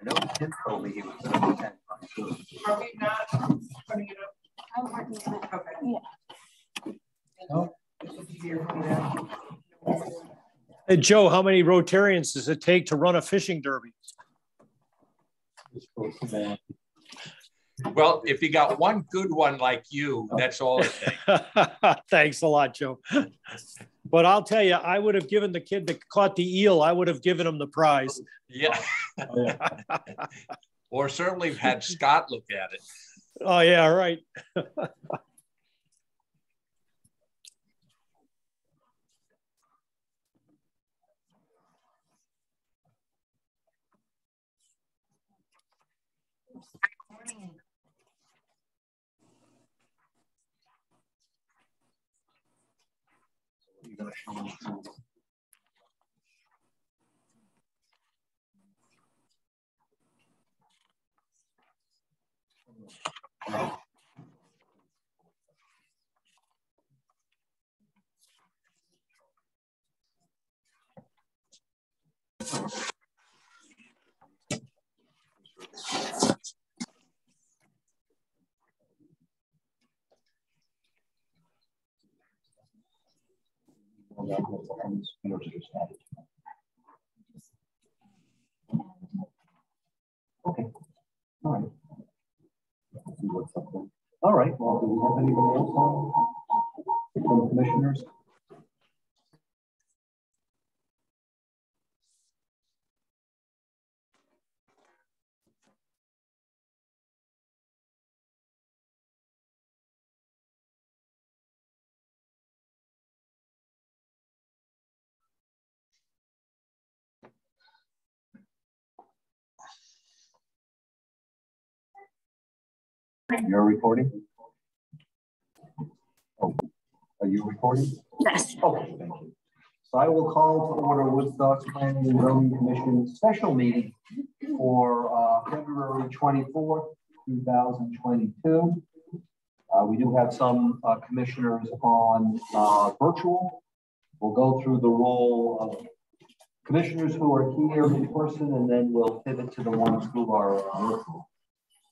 I know Tim told me he was going to attend. Are we not putting it up? I'm working on it. Okay. Yeah. No? Hey, Joe, how many Rotarians does it take to run a fishing derby? Well, if you got one good one like you, that's all it takes. Thanks a lot, Joe. But I'll tell you, I would have given the kid that caught the eel, I would have given him the prize. Yeah. or certainly had Scott look at it. Oh, yeah, right. You're going to show me through. Okay. All right. Let's see what's up there. All right. Well, do we have anybody else on from the commissioners? You're recording? Oh, are you recording? Yes. Okay, thank you. So I will call to order Woodstock's Planning and Zoning Commission special meeting for uh, February 24th, 2022. Uh, we do have some uh, commissioners on uh, virtual. We'll go through the roll of commissioners who are here in person, and then we'll pivot to the ones who are uh, virtual.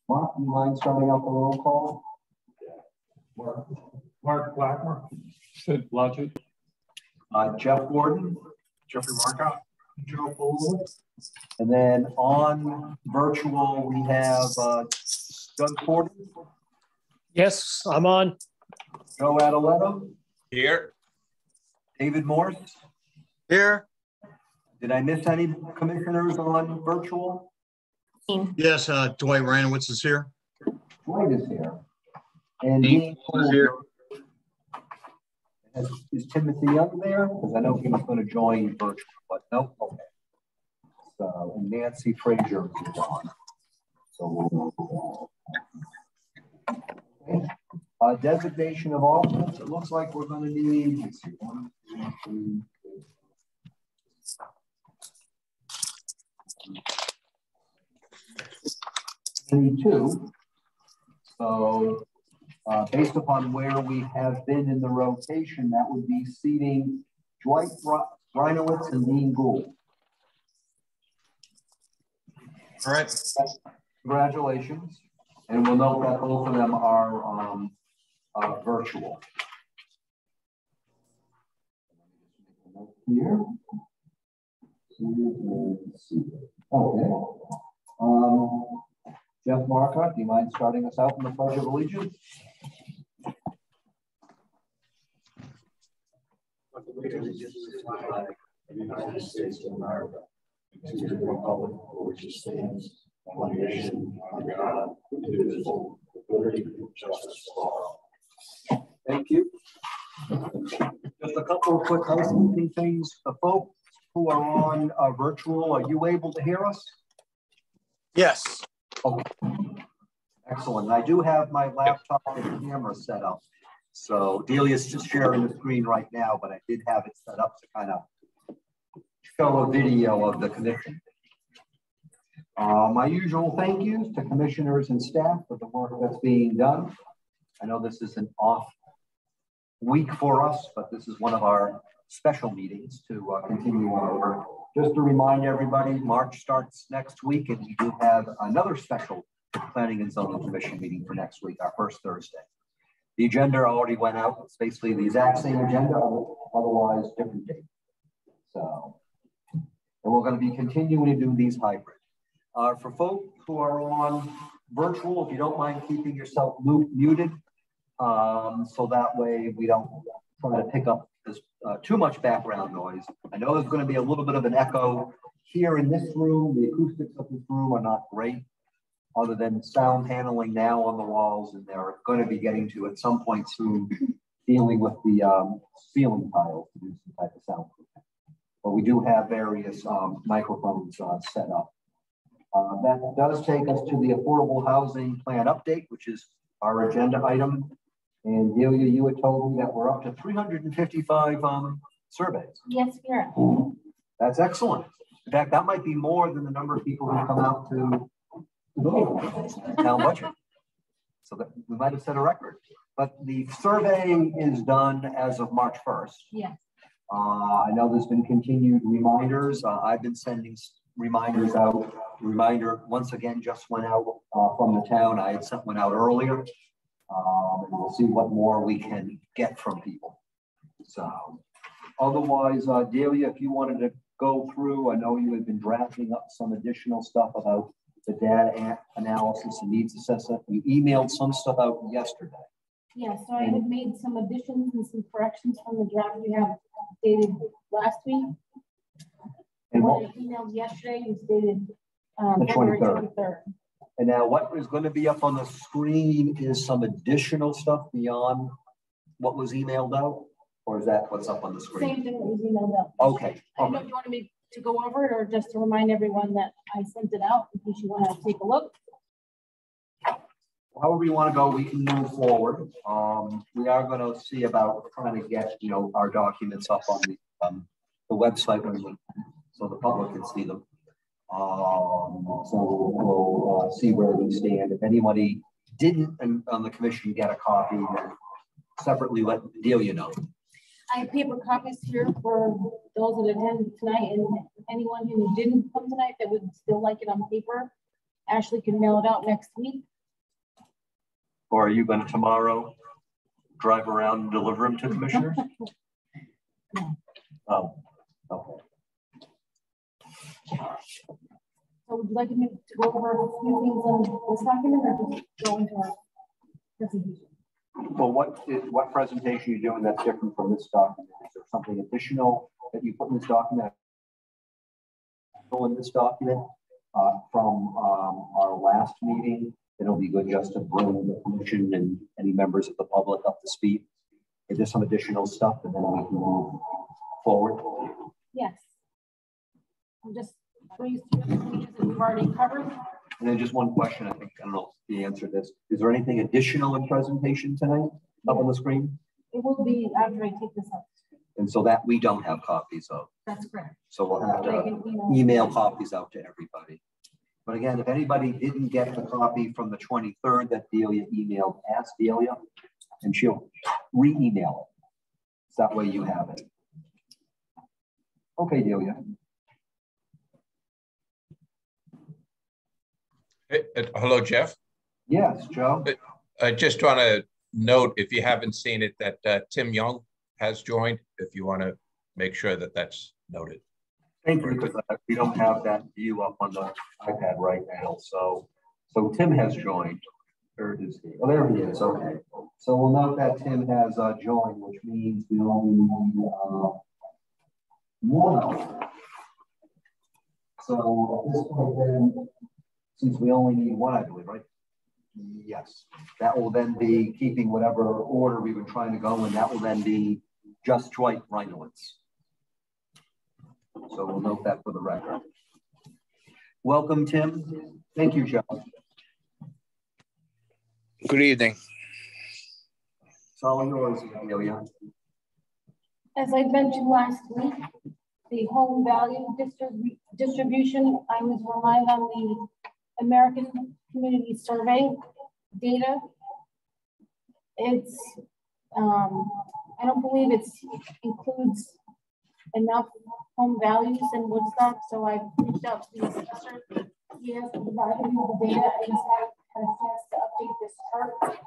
Mark, you mind starting out the roll call? Mark, Mark Blackmer, Sid Blodgett, Uh, Jeff Gordon, Jeffrey Marcotte, Joe Fuller, and then on virtual, we have uh, Doug Ford, Yes, I'm on. Joe Adeletto, Here. David Morse. Here. Did I miss any commissioners on virtual? Yes, uh, Dwight Ranowitz is here. Dwight is here. And Dean Dean is here. Is is Timothy Young there? Because I know he was going to join virtual, but no, okay. So and Nancy Frazier is on. So we'll Okay. Uh, designation of alternates. It looks like we're going to need let's see, one, two, three, Twenty-two. So uh, based upon where we have been in the rotation, that would be seating Dwight Reinowitz and Dean Gould. All right. Congratulations. And we'll note that both of them are um, uh, virtual. Here. Okay. Um, Jeff Marcotte, do you mind starting us out in the Pledge of Allegiance? the flag of the United States of America, to the republic for which it stands, one nation, under God, indivisible, with liberty and justice for all. Thank you. Just a couple of quick housekeeping things. The folks who are on uh, virtual, are you able to hear us? Yes. Okay. Excellent. I do have my laptop and camera set up. So Delia's just sharing the screen right now, but I did have it set up to kind of show a video of the commission. Uh, my usual thank yous to commissioners and staff for the work that's being done. I know this is an off week for us, but this is one of our special meetings to uh, continue our work. Just to remind everybody, March starts next week and we do have another special Planning and Zoning Commission meeting for next week, our first Thursday. The agenda already went out. It's basically the exact same agenda, otherwise different date. So, and we're going to be continuing to do these hybrid. Uh, for folks who are on virtual, if you don't mind keeping yourself muted, um, so that way we don't try to pick up this, uh, too much background noise. I know there's going to be a little bit of an echo here in this room. The acoustics of this room are not great other than sound paneling now on the walls, and they're going to be getting to at some point soon dealing with the um, ceiling tiles to do some type of sound. But we do have various um, microphones uh, set up. Uh, that does take us to the affordable housing plan update, which is our agenda item. And Delia, you had told me that we're up to 355 um, surveys. Yes, we are. That's excellent. In fact, that might be more than the number of people who come out to town budget. So that we might have set a record. But the surveying is done as of March 1st. Yes. Uh, I know there's been continued reminders. Uh, I've been sending reminders out. reminder once again just went out uh, from the town. I had sent one out earlier. Um, and we'll see what more we can get from people. So otherwise, uh, Delia, if you wanted to go through, I know you had been drafting up some additional stuff about the data analysis and needs assessment. You emailed some stuff out yesterday. Yeah, so I had made some additions and some corrections from the draft we have dated last week. And what I emailed yesterday was dated um, the 23rd. 23rd. And now what is going to be up on the screen is some additional stuff beyond what was emailed out? Or is that what's up on the screen? Same thing that was emailed out. Okay. I don't know if you want me to go over it or just to remind everyone that I sent it out in case you want to take a look. However we want to go, we can move forward. Um, we are going to see about trying to get, you know, our documents up on the, um, the website we, so the public can see them. Um, so we'll uh, see where we stand. If anybody didn't on the commission get a copy, then separately let Delia know. I have paper copies here for those that attended tonight and anyone who didn't come tonight that would still like it on paper. Ashley can mail it out next week. Or are you going to tomorrow drive around and deliver them to commissioners? no. Oh, okay. So would you like me to go over a few things on this document or just go into our presentation? Well, what is, what presentation are you doing that's different from this document? Is there something additional that you put in this document? In this document uh, from um, our last meeting, it'll be good just to bring the commission and any members of the public up to speed. Is there some additional stuff and then we can move forward? Yes. I'm just pleased to pages that we've already covered. And then just one question, I think, I don't know if you answered this. Is there anything additional in presentation tonight up on the screen? It will be after I take this up. And so that we don't have copies of. That's correct. So we'll have to email copies out to everybody. But again, if anybody didn't get the copy from the 23rd that Delia emailed, ask Delia and she'll re-email it. So that way you have it. Okay, Delia. Hello, Jeff. Yes, Joe. I just want to note, if you haven't seen it, that uh, Tim Young has joined. If you want to make sure that that's noted. Thank you, because uh, we don't have that view up on the iPad right now. So, so Tim has joined. Where is he? Oh, there he is. Okay. So we'll note that Tim has uh, joined, which means we only need uh, one. So at this point, then since we only need one, I believe, right? Yes, that will then be keeping whatever order we were trying to go in. That will then be just Dwight Reinowitz. So we'll note that for the record. Welcome, Tim. Thank you, Joe. Good evening. It's all yours, Amelia. As I mentioned last week, the home value distrib distribution, I was relying on the American Community Survey data. It's, um, I don't believe it includes enough home values in Woodstock, so I reached out to the assessor. He has provided me the data, and he's had, a chance to update this chart.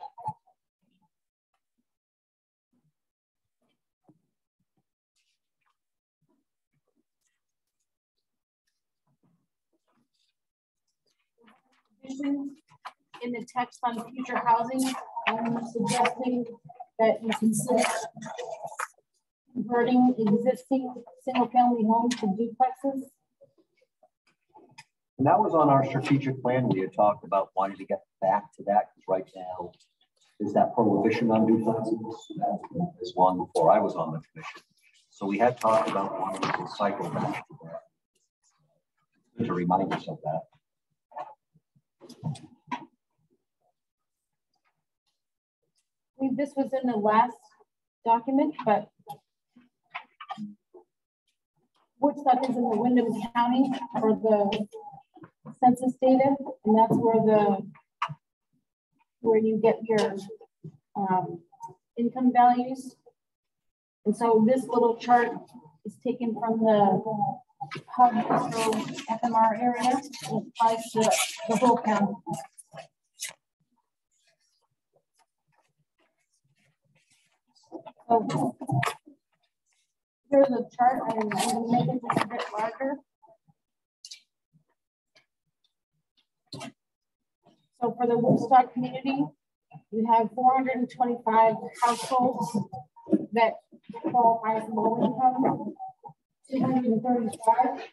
In the text on future housing, I'm suggesting that you consider converting existing single family homes to duplexes. And that was on our strategic plan. We had talked about wanting to get back to that because right now is that prohibition on duplexes. Is long before I was on the commission. So we had talked about wanting to cycle back to that. To remind us of that. I believe this was in the last document, but Woodstock is in the Windham County for the census data, and that's where the where you get your um, income values. And so this little chart is taken from the HUD FMR area and applies to the whole county. So here's a chart. I'm, I'm going to make it just a bit larger. So for the Woodstock community, we have 425 households that qualify as low income, 235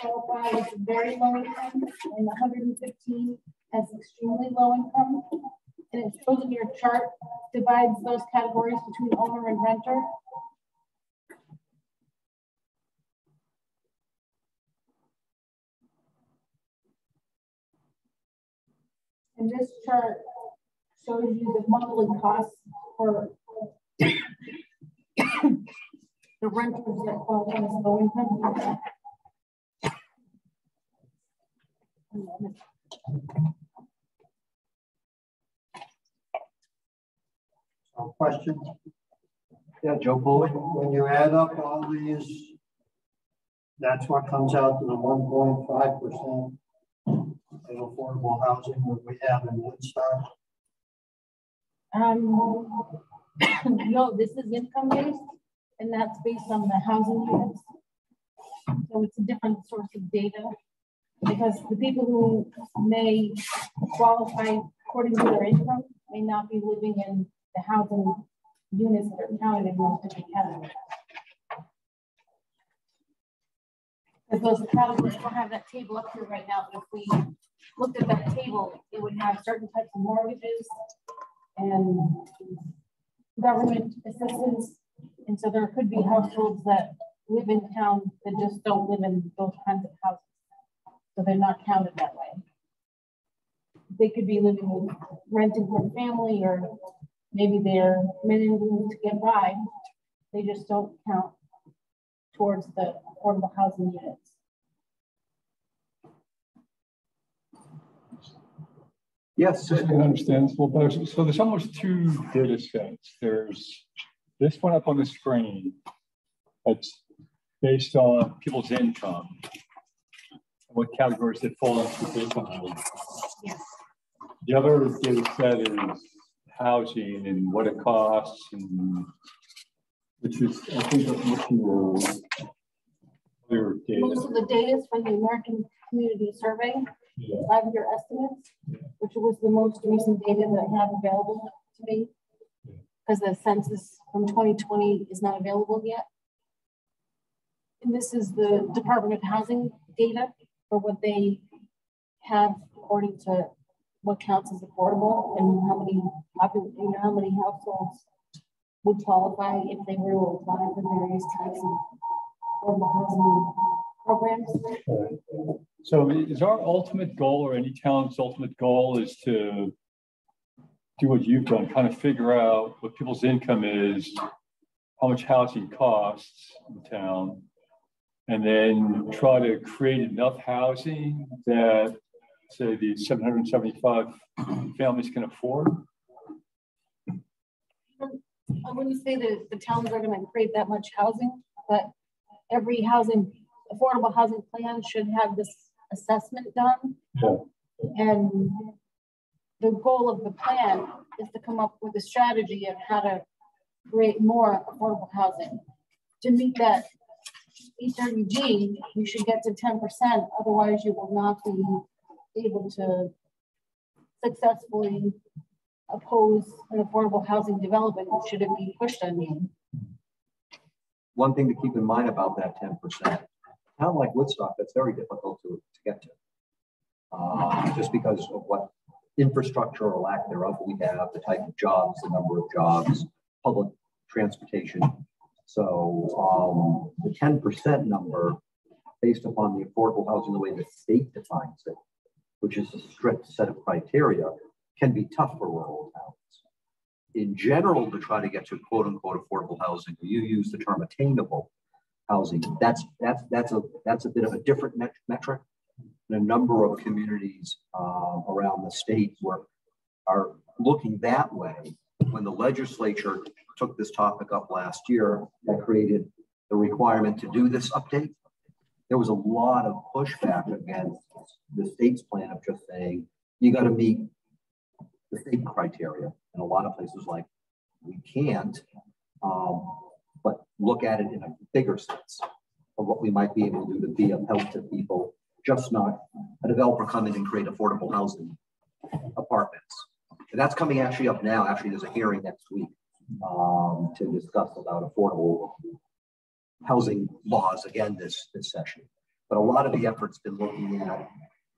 qualify as very low income, and 115 as extremely low income. And it shows in your chart, divides those categories between owner and renter. And this chart shows you the monthly costs for the renters that qualify as low income. So question? Yeah, Joe Bully. When you add up all these, that's what comes out to the 1.5% of affordable housing that we have in Woodstock? Um, no, this is income based, and that's based on the housing units. So it's a different source of data because the people who may qualify according to their income may not be living in the housing units that are counted in most the categories. Because those categories don't have that table up here right now, but if we looked at that table, it would have certain types of mortgages and government assistance. And so there could be households that live in town that just don't live in those kinds of houses. So they're not counted that way. They could be living with renting from family or maybe they're managing to get by. They just don't count towards the affordable housing units. Yes. I can understand this a little better. So there's almost two data sets. There's this one up on the screen that's based on people's income what categories they fall into on. Yes. The other data set is housing and what it costs and which is I think what your your data. Most of the data is from the American Community Survey yeah. five-year estimates, yeah. which was the most recent data that I have available to me because the census from 2020 is not available yet. And this is the Department of Housing data for what they have according to what counts as affordable and how many you know, how many households would qualify if they were to apply for various types of affordable housing programs. So is our ultimate goal or any town's ultimate goal is to do what you've done, kind of figure out what people's income is, how much housing costs in town, and then try to create enough housing that say the 775 families can afford? I wouldn't say that the towns are going to create that much housing, but every housing, affordable housing plan should have this assessment done. Yeah. And the goal of the plan is to come up with a strategy of how to create more affordable housing. To meet that 830G, you should get to 10%, otherwise you will not be able to successfully oppose an affordable housing development should it be pushed on you. One thing to keep in mind about that 10%, town like Woodstock, that's very difficult to, to get to. Uh, just because of what infrastructure or lack thereof we have, the type of jobs, the number of jobs, public transportation. So um, the 10% number, based upon the affordable housing, the way the state defines it, which is a strict set of criteria, can be tough for rural towns. In general, to try to get to quote unquote affordable housing, you use the term attainable housing. That's that's that's a that's a bit of a different met metric. And a number of communities uh, around the state were are looking that way. When the legislature took this topic up last year, that created the requirement to do this update. There was a lot of pushback against the state's plan of just saying you got to meet the state criteria. And a lot of places like we can't, um, but look at it in a bigger sense of what we might be able to do to be of help to people, just not a developer come in and create affordable housing apartments. And that's coming actually up now. Actually, there's a hearing next week um, to discuss about affordable housing laws again this, this session. But a lot of the effort's been looking at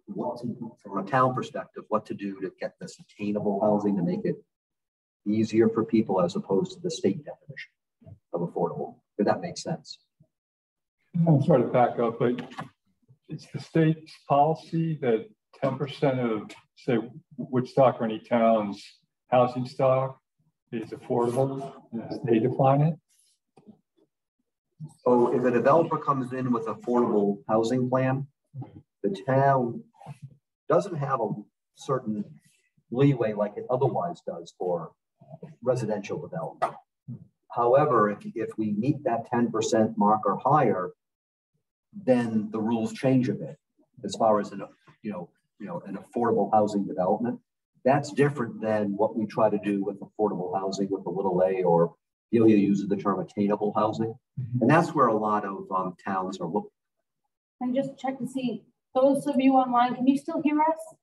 what to, from a town perspective, what to do to get this attainable housing to make it easier for people as opposed to the state definition of affordable. If that makes sense. I'm sorry to back up, but it's the state's policy that 10% of, say, Woodstock or any town's housing stock is affordable. as They define it. So if a developer comes in with affordable housing plan, the town doesn't have a certain leeway like it otherwise does for residential development. However, if, if we meet that 10% mark or higher, then the rules change a bit as far as an, you know, you know, an affordable housing development. That's different than what we try to do with affordable housing with a little a or Delia uses the term attainable housing. And that's where a lot of um, towns are looking. I just check to see those of you online, can you still hear us?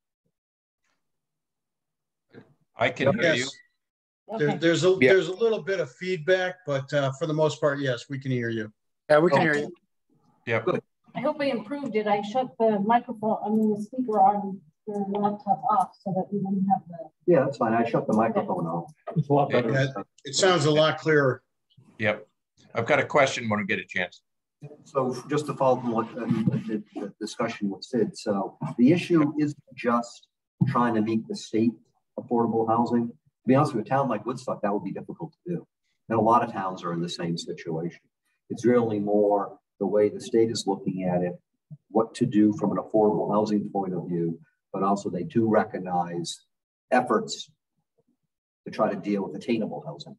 I can hear you. There, there's a, Yeah. there's a little bit of feedback, but uh, for the most part, yes, we can hear you. Yeah, we can hear you. Yep. I hope I improved it. I shut the microphone, I mean, the speaker on the laptop off so that we didn't have the. Yeah, that's fine. I shut the microphone off. It's a lot better. Yeah, It sounds a lot clearer. Yep. I've got a question when we get a chance. So just to follow from what um, the, the discussion with Sid, so the issue is just trying to meet the state affordable housing. To be honest with you, a town like Woodstock, that would be difficult to do. And a lot of towns are in the same situation. It's really more the way the state is looking at it, what to do from an affordable housing point of view, but also they do recognize efforts to try to deal with attainable housing.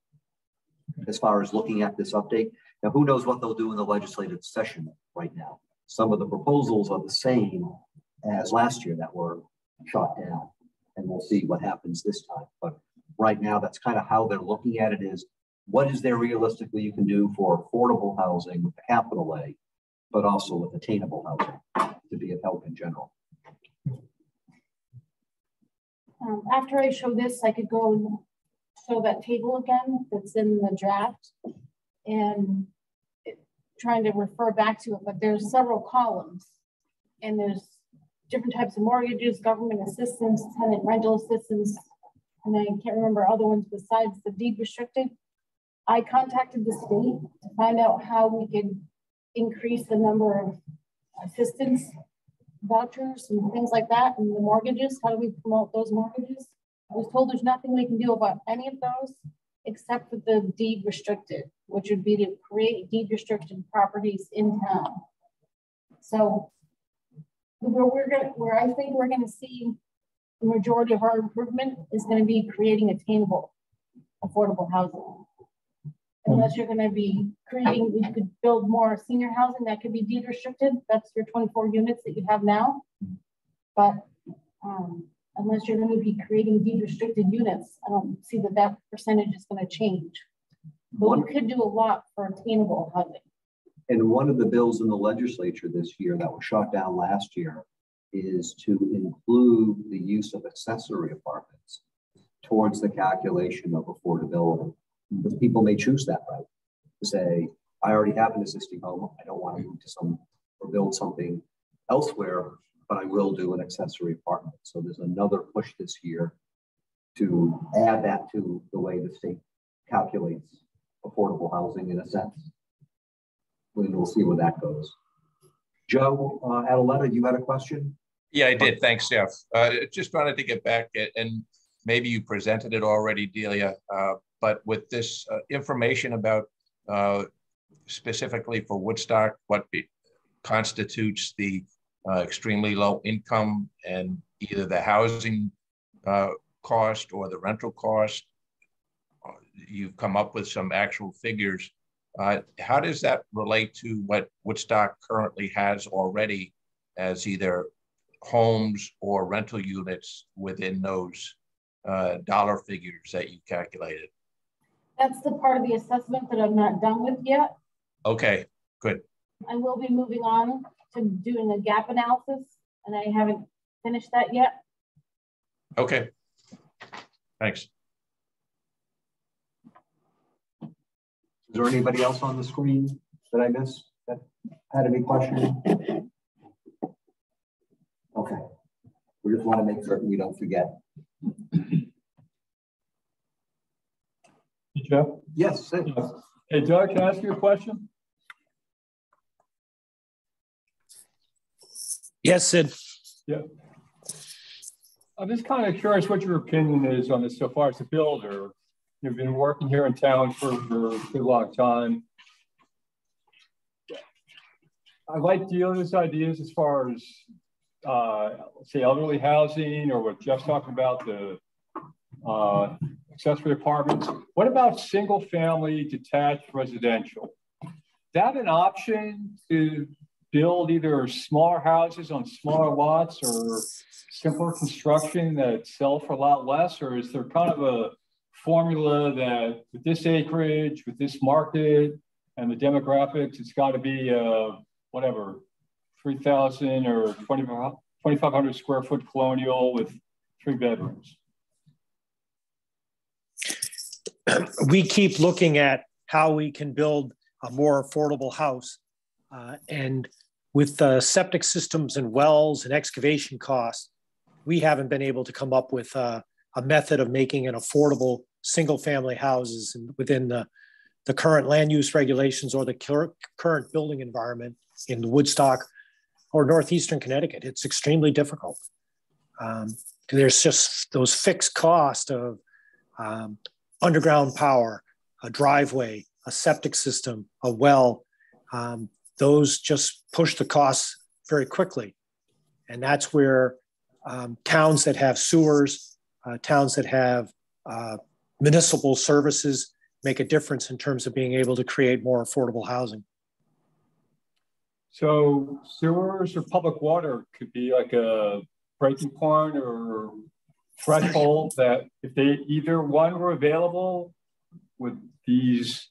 As far as looking at this update, now, who knows what they'll do in the legislative session right now? Some of the proposals are the same as last year that were shot down. And we'll see what happens this time. But right now, that's kind of how they're looking at it is what is there realistically you can do for affordable housing with the capital A, but also with attainable housing to be of help in general. Um, after I show this, I could go and show that table again that's in the draft and it- trying to refer back to it, but there's several columns and there's different types of mortgages, government assistance, tenant rental assistance, and I can't remember other ones besides the deed restricted. I contacted the state to find out how we could increase the number of assistance vouchers and things like that and the mortgages, how do we promote those mortgages? I was told there's nothing we can do about any of those except for the deed restricted, which would be to create deed restricted properties in town. So where we're gonna, where I think we're gonna see the majority of our improvement is gonna be creating attainable, affordable housing. Unless you're gonna be creating, you could build more senior housing that could be deed restricted. That's your twenty-four units that you have now. But, um, unless you're gonna be creating deed restricted units, I don't see that that percentage is gonna change. But we could do a lot for attainable housing. and one of the bills in the legislature this year that was shot down last year is to include the use of accessory apartments towards the calculation of affordability. Because people may choose that right to say, I already have an existing home. I don't want to move to some or build something elsewhere, but I will do an accessory apartment. So there's another push this year to add that to the way the state calculates affordable housing in a sense. And We will see where that goes. Joe, uh, Adaletta, you had a question? Yeah, I did. Thanks, Jeff. Uh, just wanted to get back and maybe you presented it already, Delia. Uh, but with this uh, information about uh, specifically for Woodstock, what it constitutes the uh, extremely low income and either the housing uh, cost or the rental cost, you've come up with some actual figures. How does that relate to what Woodstock currently has already as either homes or rental units within those uh, dollar figures that you calculated? That's the part of the assessment that I'm not done with yet. Okay, good. I will be moving on to doing a gap analysis and I haven't finished that yet. Okay. Thanks. Is there anybody else on the screen that I missed that had any question? Okay. We just want to make certain we don't forget. Jeff? Yes, Sid. Hey Doug, can I ask you a question? Yes, Sid. Yeah. I'm just kind of curious what your opinion is on this so far as a builder. You've been working here in town for, for a pretty long time. I like Delia's ideas as far as, uh, say, elderly housing or what Jeff's talking about, the uh, accessory apartments. What about single family detached residential? Is that an option to build either smaller houses on smaller lots or simpler construction that sell for a lot less? Or is there kind of a formula that with this acreage, with this market and the demographics, it's got to be uh, whatever, 3,000 or 2,500 square foot colonial with three bedrooms? we keep looking at how we can build a more affordable house. Uh, and with uh, septic systems and wells and excavation costs, we haven't been able to come up with a method of making an affordable single family houses within the, the current land use regulations or the cur current building environment in Woodstock or Northeastern Connecticut. It's extremely difficult. Um, there's just those fixed costs of um, underground power, a driveway, a septic system, a well, um, those just push the costs very quickly. And that's where um, towns that have sewers, uh, towns that have uh, municipal services make a difference in terms of being able to create more affordable housing. So sewers or public water could be like a breaking point or threshold that if they either one were available would these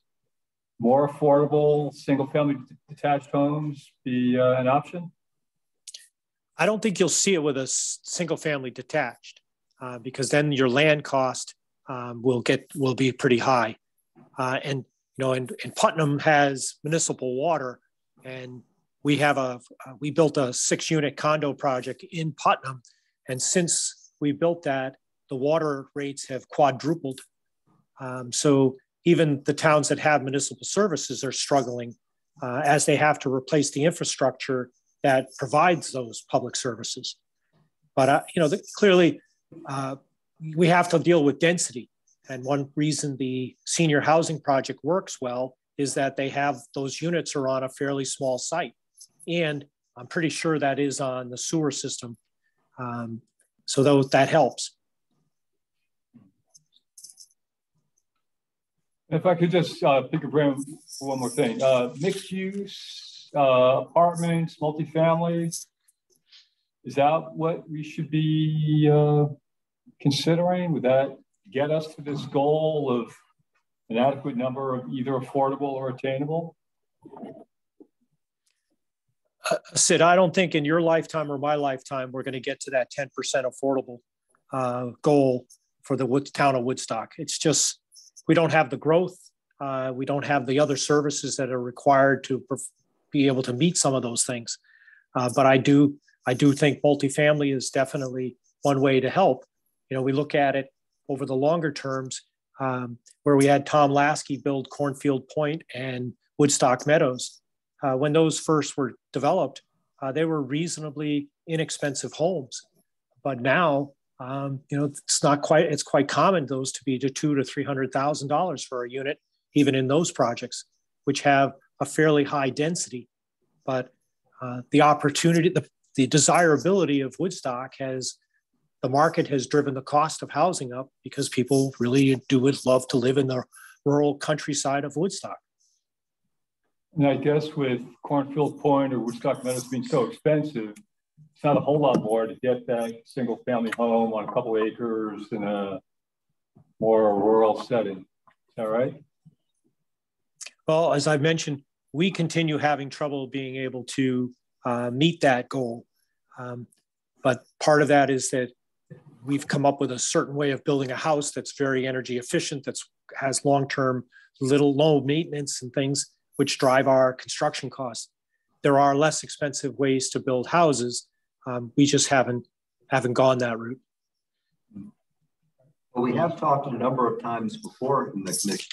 more affordable single family detached homes be uh, an option? I don't think you'll see it with a single family detached uh, because then your land cost um, will get will be pretty high. Uh, and you know, and, and, Putnam has municipal water, and we have a uh, we built a six unit condo project in Putnam, and since we built that, the water rates have quadrupled. Um, so even the towns that have municipal services are struggling uh, as they have to replace the infrastructure that provides those public services. But uh, you know, the, clearly, uh, we have to deal with density. And one reason the senior housing project works well is that they have those units are on a fairly small site, and I'm pretty sure that is on the sewer system. Um, so that helps. If I could just uh, pick a brain for one more thing. Uh, mixed use, uh, apartments, multifamily. Is that what we should be uh, considering? Would that get us to this goal of an adequate number of either affordable or attainable? Uh, Sid, I don't think in your lifetime or my lifetime we're going to get to that 10% affordable uh, goal for the Wood, town of Woodstock. It's just we don't have the growth. Uh, we don't have the other services that are required to be able to meet some of those things. Uh, but I do, I do think multifamily is definitely one way to help. You know, we look at it over the longer terms, um, where we had Tom Lasky build Cornfield Point and Woodstock Meadows. Uh, when those first were developed, uh, they were reasonably inexpensive homes. But now um, you know, it's not quite, it's quite common those to be to two to $300,000 for a unit, even in those projects, which have a fairly high density. But uh, the opportunity, the, the desirability of Woodstock has, the market has driven the cost of housing up because people really do would love to live in the rural countryside of Woodstock. And I guess with Cornfield Point or Woodstock Meadows being so expensive, it's not a whole lot more to get that single family home on a couple acres in a more rural setting. Is that right? Well, as I mentioned, we continue having trouble being able to uh, meet that goal. Um, but part of that is that we've come up with a certain way of building a house that's very energy efficient, that's has long-term little low maintenance and things which drive our construction costs. There are less expensive ways to build houses, um, we just haven't haven't gone that route. Well, we have talked a number of times before in the commission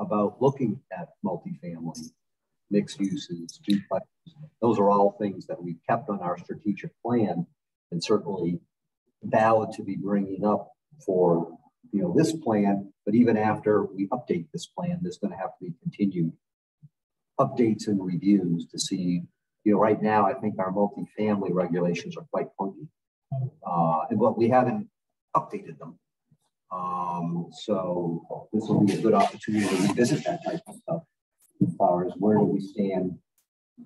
about looking at multifamily, mixed uses, duplexes. Those are all things that we've kept on our strategic plan and certainly valid to be bringing up for you know this plan. But even after we update this plan, there's going to have to be continued updates and reviews to see you know, right now, I think our multifamily regulations are quite funky, uh, but we haven't updated them. Um, so this will be a good opportunity to revisit that type of stuff as far as where do we stand,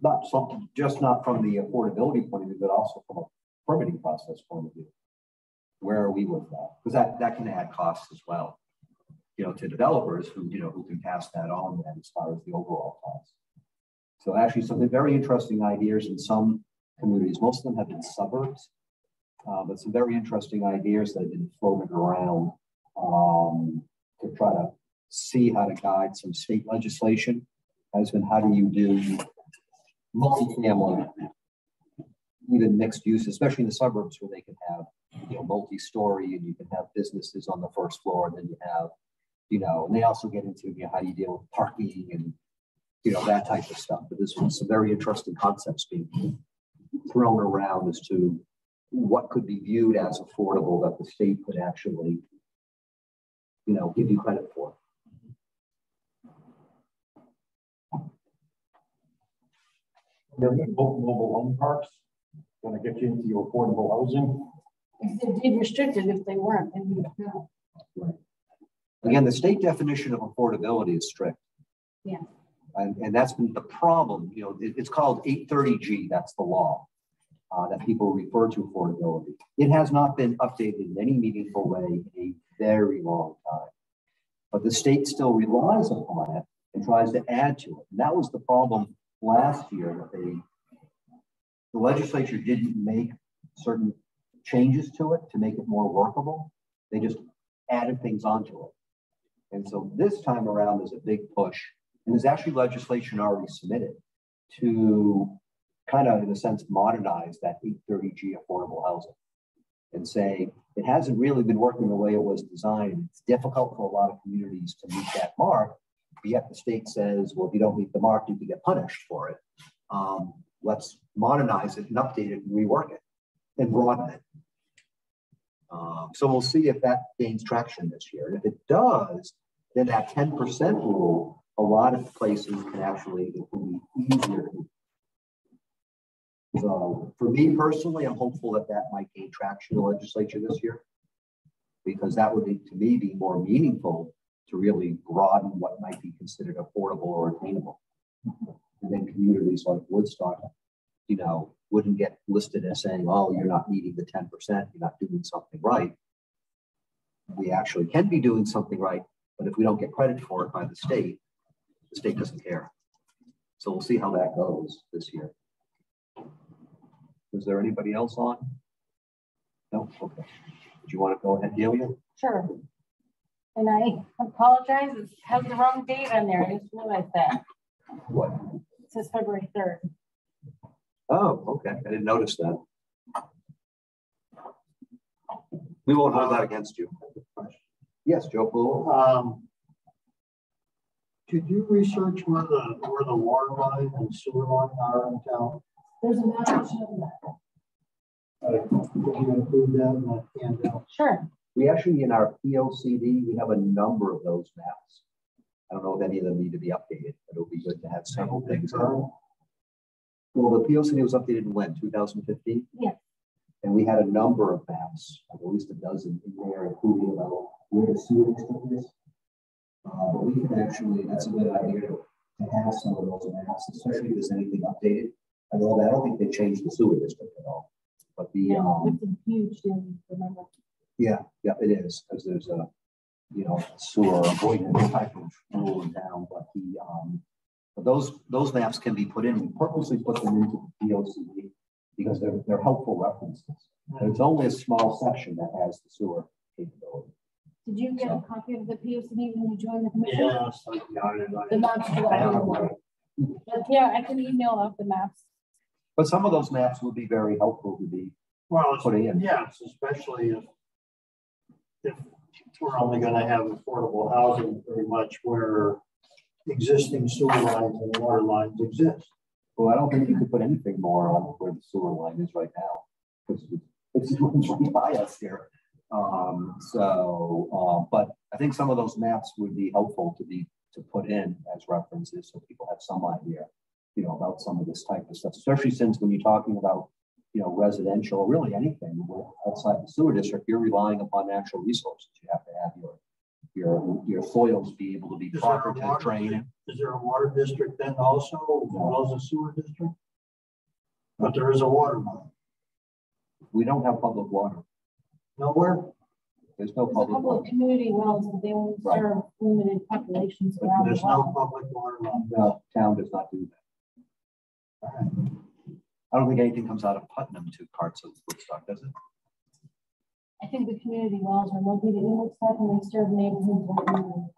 not something just not from the affordability point of view, but also from a permitting process point of view. Where are we with that? Because that, that can add costs as well, you know, to developers who, you know, who can pass that on far as the overall cost. So actually some very interesting ideas in some communities. Most of them have been suburbs, uh, but some very interesting ideas that have been floated around um, to try to see how to guide some state legislation has been how do you do multifamily, even mixed use, especially in the suburbs where they can have you know multi-story and you can have businesses on the first floor and then you have you know and they also get into you know, how do you deal with parking and you know, that type of stuff. But this was some very interesting concepts being thrown around as to what could be viewed as affordable that the state could actually, you know, give you credit for. Mobile home parks going to get you into your affordable housing. If They'd be restricted if they weren't. Right. Again, the state definition of affordability is strict. Yeah. And, and that's been the problem. You know, it, it's called 830G. That's the law uh, that people refer to affordability. It has not been updated in any meaningful way in a very long time. But the state still relies upon it and tries to add to it. And that was the problem last year that they, the legislature didn't make certain changes to it to make it more workable. They just added things onto it. And so this time around, there's a big push and there's actually legislation already submitted to kind of, in a sense, modernize that 830G affordable housing and say it hasn't really been working the way it was designed. It's difficult for a lot of communities to meet that mark. Yet the state says, well, if you don't meet the mark, you can get punished for it. Um, let's modernize it and update it and rework it and broaden it. Um, so we'll see if that gains traction this year. And if it does, then that 10% rule a lot of places can actually, it can be easier. So for me personally, I'm hopeful that that might gain traction in the legislature this year because that would, be, to me, be more meaningful to really broaden what might be considered affordable or attainable. And then communities like Woodstock, you know, wouldn't get listed as saying, oh, you're not meeting the 10%, you're not doing something right. We actually can be doing something right, but if we don't get credit for it by the state, the state doesn't care. So we'll see how that goes this year. Is there anybody else on? No, okay. Do you want to go ahead, Delia? Sure. And I apologize, it has the wrong date on there. I just realized that. What? It says February 3rd. Oh, okay. I didn't notice that. We won't hold that against you. Yes, Joe Poole. Um, could you research where the, where the water line and sewer line are in town? There's a map showing that. Uh, Could you include that in that handout? Sure. We actually, in our POCD, we have a number of those maps. I don't know if any of them need to be updated, but it'll be good to have several things. on. Well, the POCD was updated in when, 2015? Yeah. And we had a number of maps, like at least a dozen in there, including about where the sewer district is. Uh, but we can actually, that's a good idea to have some of those maps, especially if there's anything updated. Although I don't think they changed the sewer district at all. But the, Yeah, um, it's a huge remember. yeah, yeah, it is, because there's a, you know, sewer avoidance type of rule down, but the, um, those, those maps can be put in, we purposely put them into the POCD because they're, they're helpful references. And it's only a small section that has the sewer capability. Did you get a copy of the POCD when you joined the commission? Yes, I got it. The maps for I have one. But yeah, I can email out the maps. But some of those maps would be very helpful to be Well, it's- put in. yes, especially if, if we're only gonna have affordable housing pretty much where existing sewer lines and water lines exist. Well, I don't think you could put anything more on where the sewer line is right now. Because it's it's right by us here. Um, so, uh, but I think some of those maps would be helpful to be, to put in as references so people have some idea, you know, about some of this type of stuff, especially since when you're talking about, you know, residential, really anything outside the sewer district, you're relying upon natural resources. You have to have your, your, your soils be able to be Is there proper to water- drain. Is there a water district then also, as well as a sewer district? But there is a water line. We don't have public water. Nowhere? There's no There's a public couple water. of community wells, but they only Right. serve limited populations But around the There's no well. public water line. No, town does not do that. I don't think anything comes out of Putnam to parts of Woodstock, does it? I think the community wells are located in Woodstock and they serve neighborhoods. around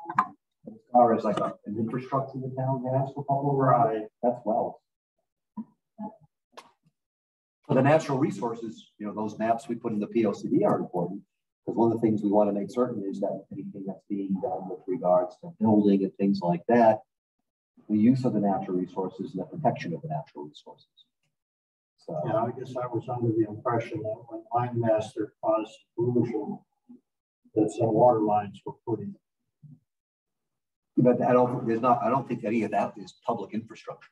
As far as like a- an infrastructure the town for public water, that's wells. For the natural resources, you know, those maps we put in the P O C D are important. Because one of the things we want to make certain is that anything that's being done with regards to building and things like that, the use of the natural resources and the protection of the natural resources. So. Yeah, I guess I was under the impression that when Linemaster caused pollution, that some water lines were put in. But I don't, there's not, I don't think any of that is public infrastructure.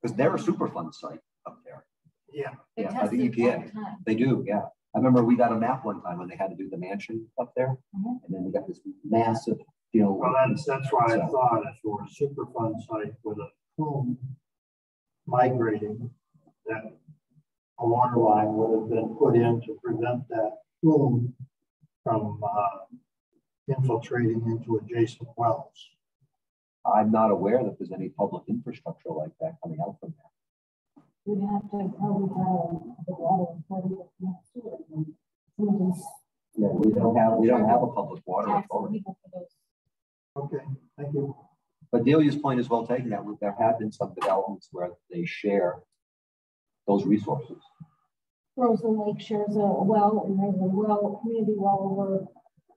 Because they're a Superfund site up there. Yeah. They Yeah, by the EPA. the. They do, yeah. I remember we got a map one time when they had to do the mansion up there. Mhm. And then we got this massive, you know. Well, that's, that's why I thought if it were a Superfund site with a plume migrating, that a water line would have been put in to prevent that plume from uh, infiltrating into adjacent wells. I'm not aware that there's any public infrastructure like that coming out from there. We'd have to probably have the water authority. to connect to it and some of these Yeah, we don't have, we don't have a public water tax authority. for those. Okay, thank you. But Delia's point is well taken, that there have been some developments where they share those resources. Frozen Lake shares a well, and there's a well, community well over,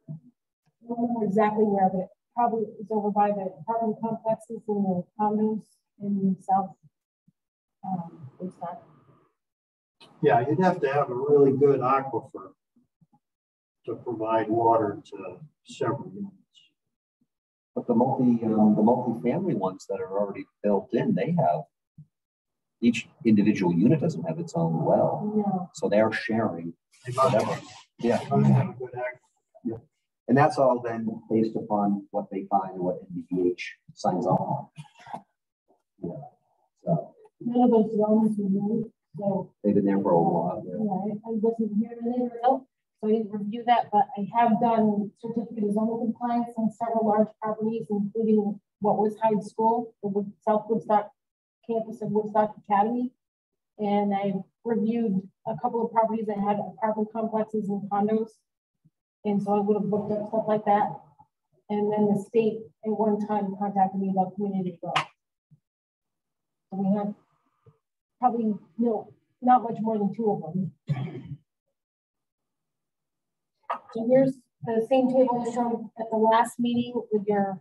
I don't know exactly where, but it probably is over by the apartment complexes and the condos in South. Um, Woodstock. Yeah, you'd have to have a really good aquifer to provide water to several units. But the multi, um, the multi-family ones that are already built in, they have, each individual unit doesn't have its own well, No, so they're sharing whatever. have- Yeah. they must have a good aquifer. And that's all then based upon what they find and what NVPH signs off on. Yeah. So None of those developments were moved, so. they've been there for a while. yeah. Yeah, I I wasn't here when they were built, so review that, but I have done certificate of zoning compliance on several large properties, including what was Hyde School, the South Woodstock campus of Woodstock Academy. And I reviewed a couple of properties that had apartment complexes and condos. And so I would have looked up stuff like that. And then the state at one time contacted me about community development. So we have probably, no, not much more than two of them. So here's the same table I showed at the last meeting with your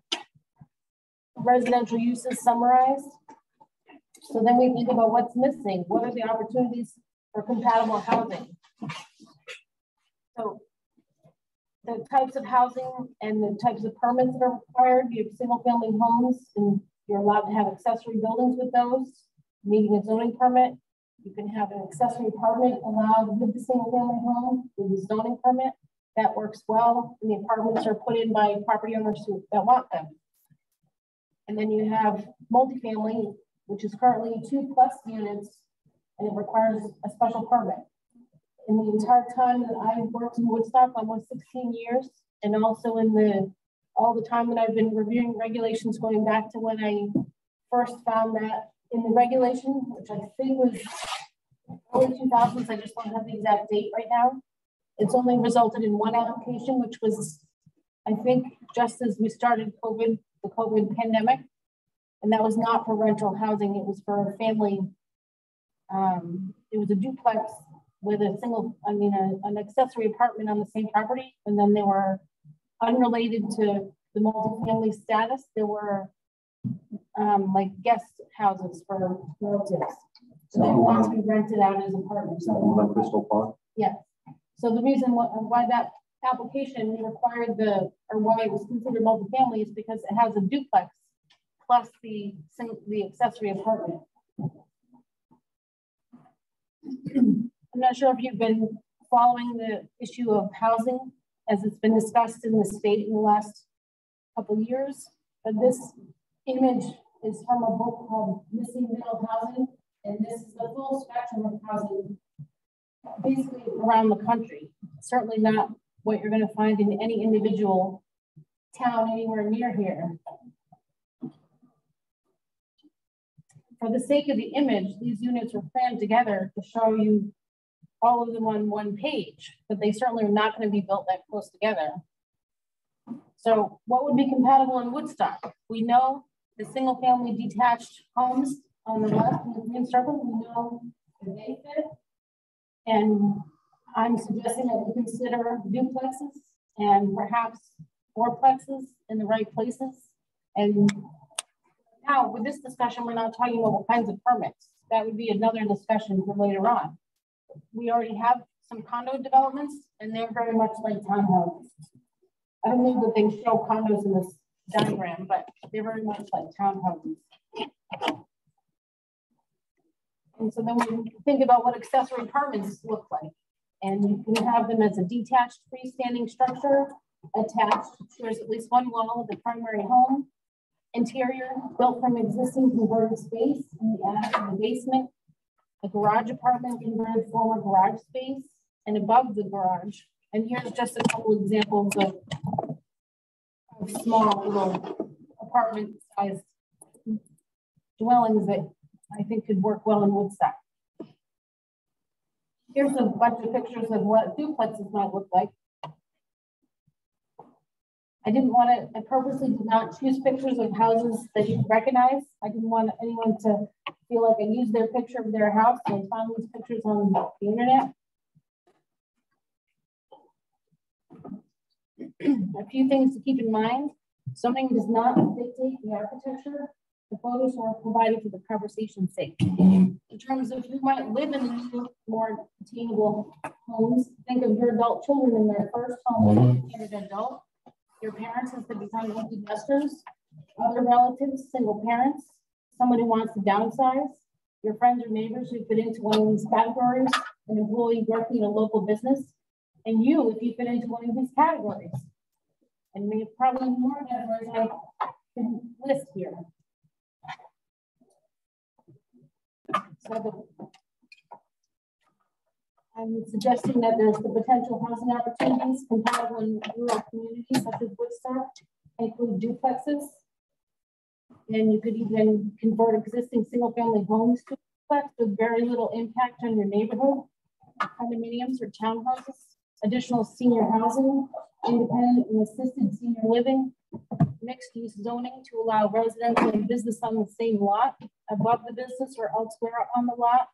residential uses summarized. So then we think about what's missing. What are the opportunities for compatible housing? So the types of housing and the types of permits that are required, you have single family homes and you're allowed to have accessory buildings with those, needing a zoning permit. You can have an accessory apartment allowed with the single family home with a zoning permit. That works well. And the apartments are put in by property owners who that want them. And then you have multifamily, which is currently two plus units, and it requires a special permit. In the entire time that I've worked in Woodstock, almost 16 years, and also in the all the time that I've been reviewing regulations going back to when I first found that in the regulation, which I think was early 2000s, I just don't have the exact date right now. It's only resulted in one application, which was, I think, just as we started COVID, the COVID pandemic. And that was not for rental housing, it was for a family. Um, it was a duplex with a single, I mean, a, an accessory apartment on the same property. And then they were unrelated to the multifamily status. There were um, like guest houses for relatives. So they want to be rented out as apartments. Is that one on Crystal Park? Yes. So the reason why, that application required the, or why it was considered multifamily is because it has a duplex plus the, the accessory apartment. I'm not sure if you've been following the issue of housing as it's been discussed in the state in the last couple of years, but this image is from a book called Missing Middle Housing, and this is the full spectrum of housing basically around the country. Certainly not what you're going to find in any individual town anywhere near here. For the sake of the image, these units were planned together to show you all of them on one page, but they certainly are not going to be built that close together. So what would be compatible in Woodstock? We know the single family detached homes on the left in the green circle, we know they fit. And I'm suggesting that we consider duplexes and perhaps fourplexes in the right places. And now with this discussion, we're not talking about what kinds of permits. That would be another discussion for later on. We already have some condo developments and they're very much like townhouses. I don't know that they show condos in this diagram, but they're very much like townhouses. And so then we think about what accessory apartments look like. And you can have them as a detached freestanding structure attached. There's at least one wall of the primary home. Interior built from existing converted space in the attic and the basement. A garage apartment converted former garage space and above the garage. And here's just a couple examples of, of small little apartment sized dwellings that I think could work well in Woodstock. Here's a bunch of pictures of what duplexes might look like. I didn't want to, I purposely did not choose pictures of houses that you recognize. I didn't want anyone to feel like I used their picture of their house and found these pictures on the internet. a few things to keep in mind. Zoning does not dictate the architecture the photos were provided for the conversation's sake. In terms of who might live in the more attainable homes, think of your adult children in their first home when mhm. you an adult, your parents as they become empty nesters, other relatives, single parents, someone who wants to downsize, your friends or neighbors who fit into one of these categories, an employee working in a local business, and you if you fit into one of these categories. And we have probably more numbers I can list here. I'm suggesting that there's the potential housing opportunities compatible in rural communities such as Woodstock, include duplexes. And you could even convert existing single family homes to duplex with very little impact on your neighborhood. Condominiums or townhouses, additional senior housing, independent and assisted senior living, mixed use zoning to allow residential and business on the same lot, above the business or elsewhere on the lot,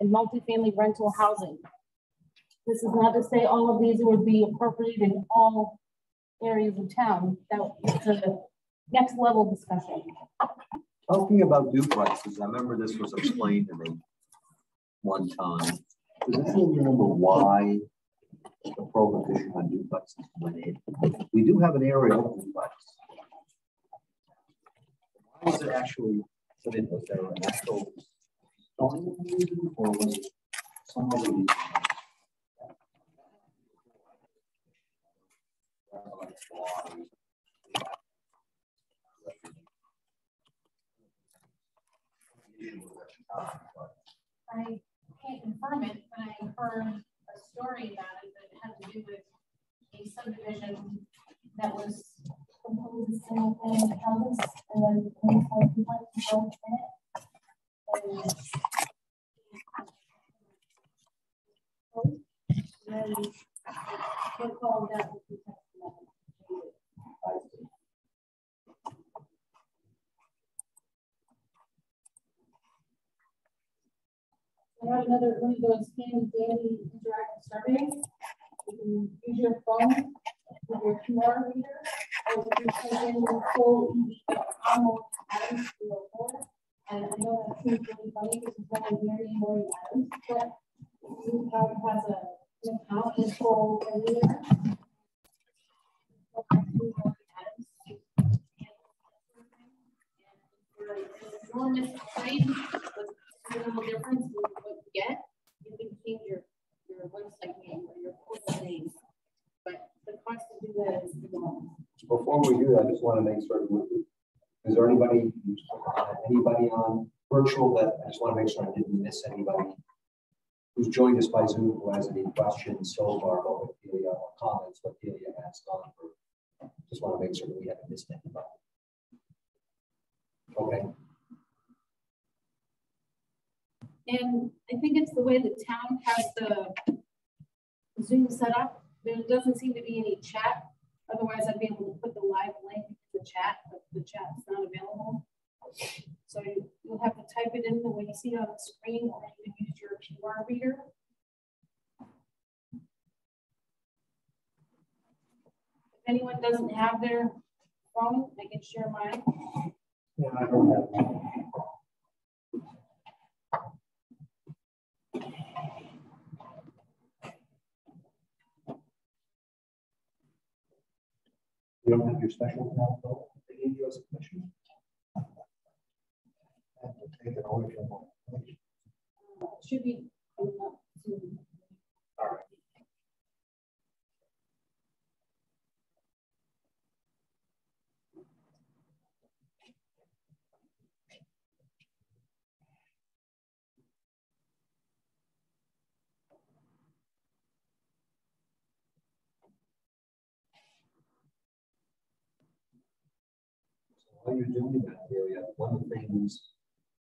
and multifamily rental housing. This is not to say all of these would be appropriate in all areas of town. That's a next level discussion. Talking about duplexes, I remember this was explained to me one time. Does anyone remember why the prohibition on duplexes in? We do have an aerial duplex. Why was it actually put in? Was there an actual reason or was it some other reason? I can't confirm it, but I heard story about it that had to do with a subdivision that was composed of single family houses and then one point two one homes in um, it. And then they called that I have another one of those handy dandy interactive surveys. You can use your phone with your QR reader, or you can type in the full 304. And I know that seems really funny because it's not Mary Maureen Adams, but have has a account in full reader. Enormous difference get, you can change your, your website name or your portal name. But the cost to do that is. Before we do that, I just want to make sure, is there anybody, anybody on virtual that, I just want to make sure I didn't miss anybody who's joined us by Zoom who has any questions so far about what Delia or comments, what Delia has gone through. Just want to make sure that we haven't missed anybody. Okay. And I think it's the way the town has the Zoom set up. There doesn't seem to be any chat. Otherwise, I'd be able to put the live link in the chat, but the chat's not available. So you, will have to type it in the way you see it on the screen, or you can use your QR reader. If anyone doesn't have their phone, I can share mine. Yeah, I don't have You don't have your special counsel, they gave you as a commission. And to take it away from. Should be. All right. While you're doing that, Delia, one of the things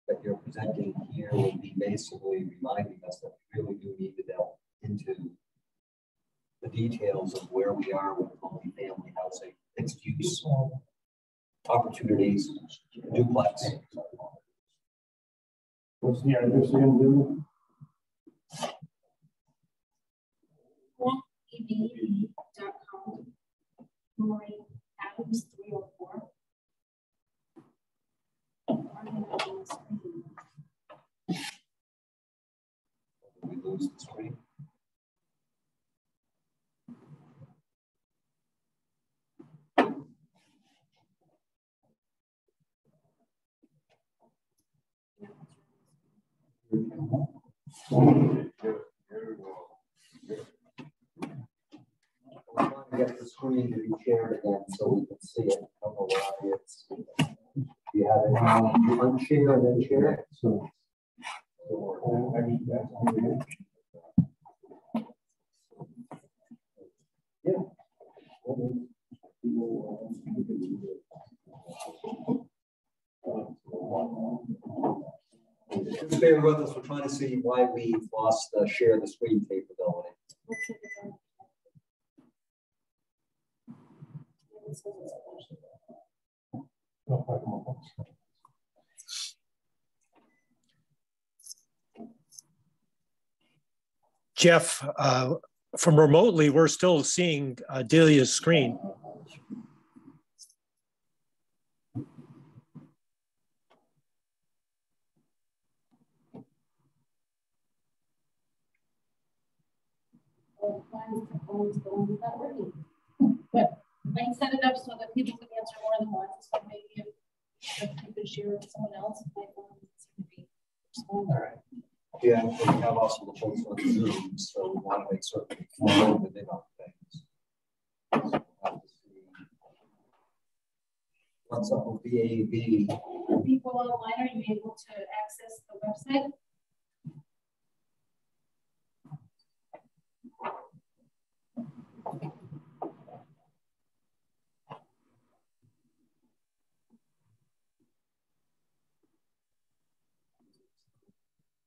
that you're presenting here will be basically reminding us that we really do need to delve into the details of where we are with multi-family housing, mixed use opportunities, duplex. What's the address again, Delia? EV.com. Maureen Adams 304. We lose the screen. get the screen to be shared again so we can see it. I don't know why it's. You have um, unshare and then share it, so. Yeah. Just bear with us, we're trying to see why we lost the share of the screen capability. Jeff, uh, from remotely, we're still seeing uh, Delia's screen. But I set it up so that people can answer more than once, so maybe if, if you could share with someone else, it might want to be All right. Yeah, and we have also the folks on Zoom, so we want to make certain we're open in on things. So we'll have to see What's up with VAB? People online, are you able to access the website?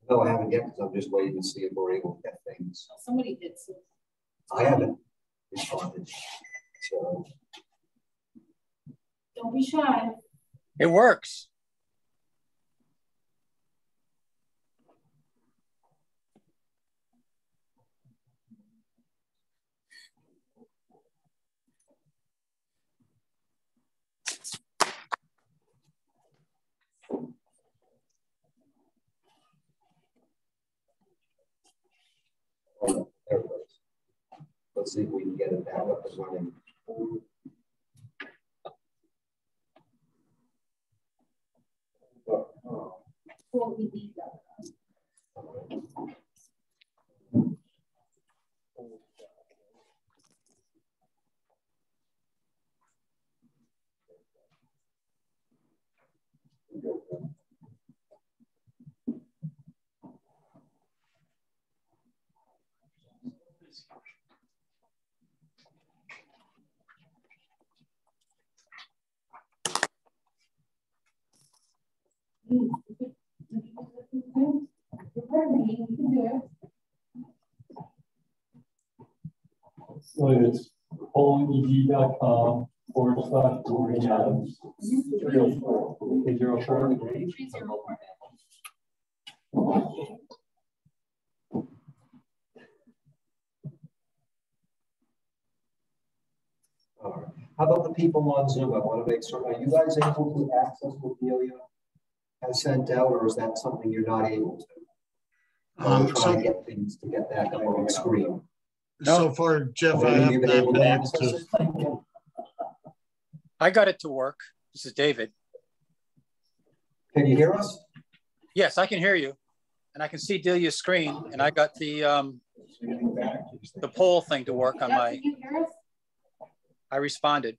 No, I haven't yet, because I'm just waiting to see if we're able to get things. Somebody did, so I haven't responded. So, don't be shy. It works. Let's see if we can get it back up and running. What we need. So it's pollev.com forward slash Doreen Adams. Three oh four. Eight zero four. Three zero four. All right. How about the people on Zoom? I want to make sure, are you guys able to access what Delia has sent out, or is that something you're not able to? I'm Um, trying so, to get things to get back up on screen. so far, Jeff, I Have have you not been able been to able to. I got it to work. This is David. Can you hear us? Yes, I can hear you. And I can see Delia's screen and I got the um, the poll thing to work on my, can you hear us? I responded.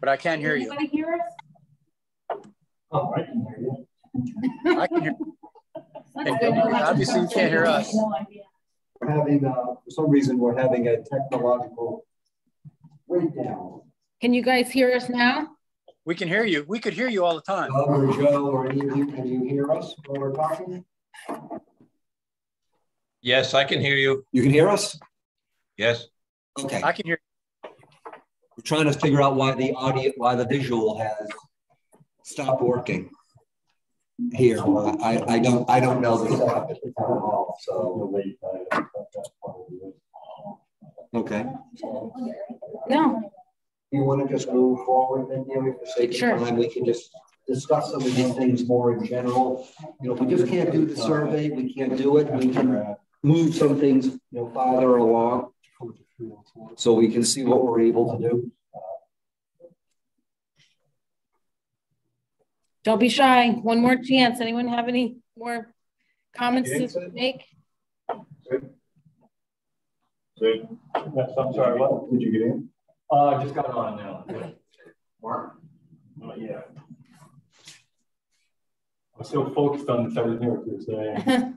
But I can't hear you. Anybody hear us? Oh, I can hear you. I can hear, That's good. Obviously, you can't hear us. We're having, uh, for some reason, we're having a technological breakdown. Can you guys hear us now? we can hear you. We could hear you all the time. Doug or Joe or any of you, can you hear us when we're talking? Yes, I can hear you. You can hear us? Yes. Okay. I can hear. We're trying to figure out why the audio, why the visual has stopped working here. I, I don't, I don't know the setup at the town hall, so, okay. No. You want to just move forward then, Delia, for sake Sure. of time? We can just discuss some of these things more in general. You know, we just can't do the survey. We can't do it. We can move some things, you know, farther along. So we can see what we're able to do. Don't be shy. One more chance. Anyone have any more comments to make? Yes, I'm sorry, what? Did you get in? Uh, I just got on now. Okay. Mark? Not yet. I'm so focused on this everything what you're.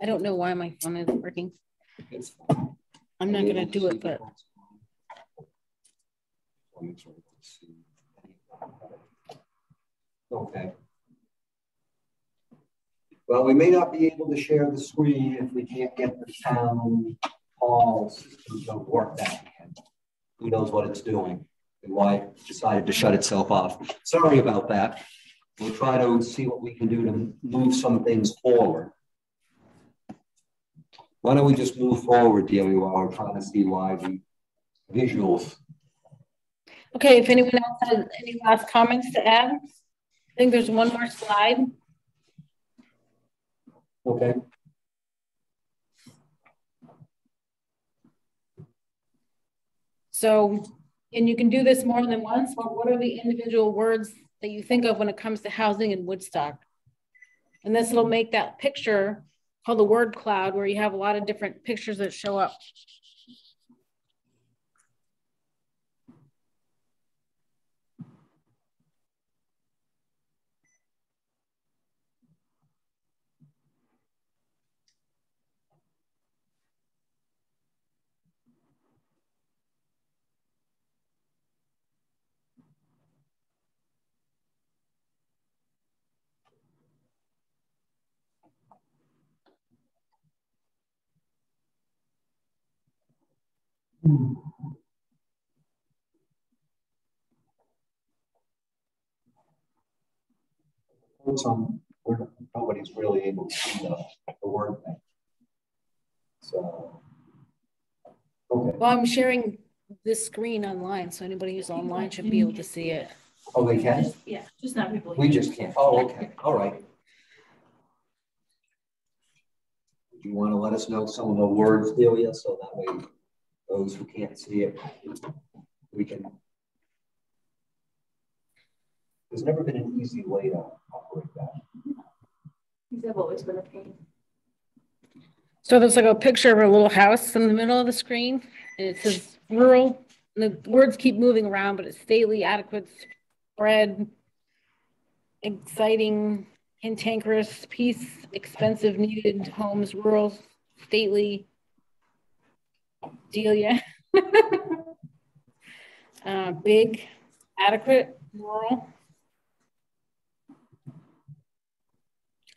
I don't know why my phone isn't working. I'm not gonna do it, but Okay. Well, we may not be able to share the screen if we can't get the town hall system to work that weekend. Who knows what it's doing and why it decided to shut itself off. Sorry about that. We'll try to see what we can do to move some things forward. Why don't we just move forward, Delia, while we're trying to see why the visuals. okay, if anyone else has any last comments to add? I think there's one more slide. Okay. So, and you can do this more than once, but what are the individual words that you think of when it comes to housing in Woodstock? And this will make that picture called the word cloud where you have a lot of different pictures that show up. Some, we're, nobody's really able to see the, the word thing. So, okay. Well, I'm sharing this screen online, so anybody who's online should be able to see it. Oh, they can? Yeah, just not people. We just can't. Oh, okay. All right. Do you want to let us know some of the words, Delia, so that way those who can't see it, we can. There's never been an easy way to operate that. These have always been a pain. So there's like a picture of a little house in the middle of the screen, and it says rural. And the words keep moving around, but it's stately, adequate, spread, exciting, cantankerous, peace, expensive, needed, homes, rural, stately, Delia. uh, big, adequate, rural,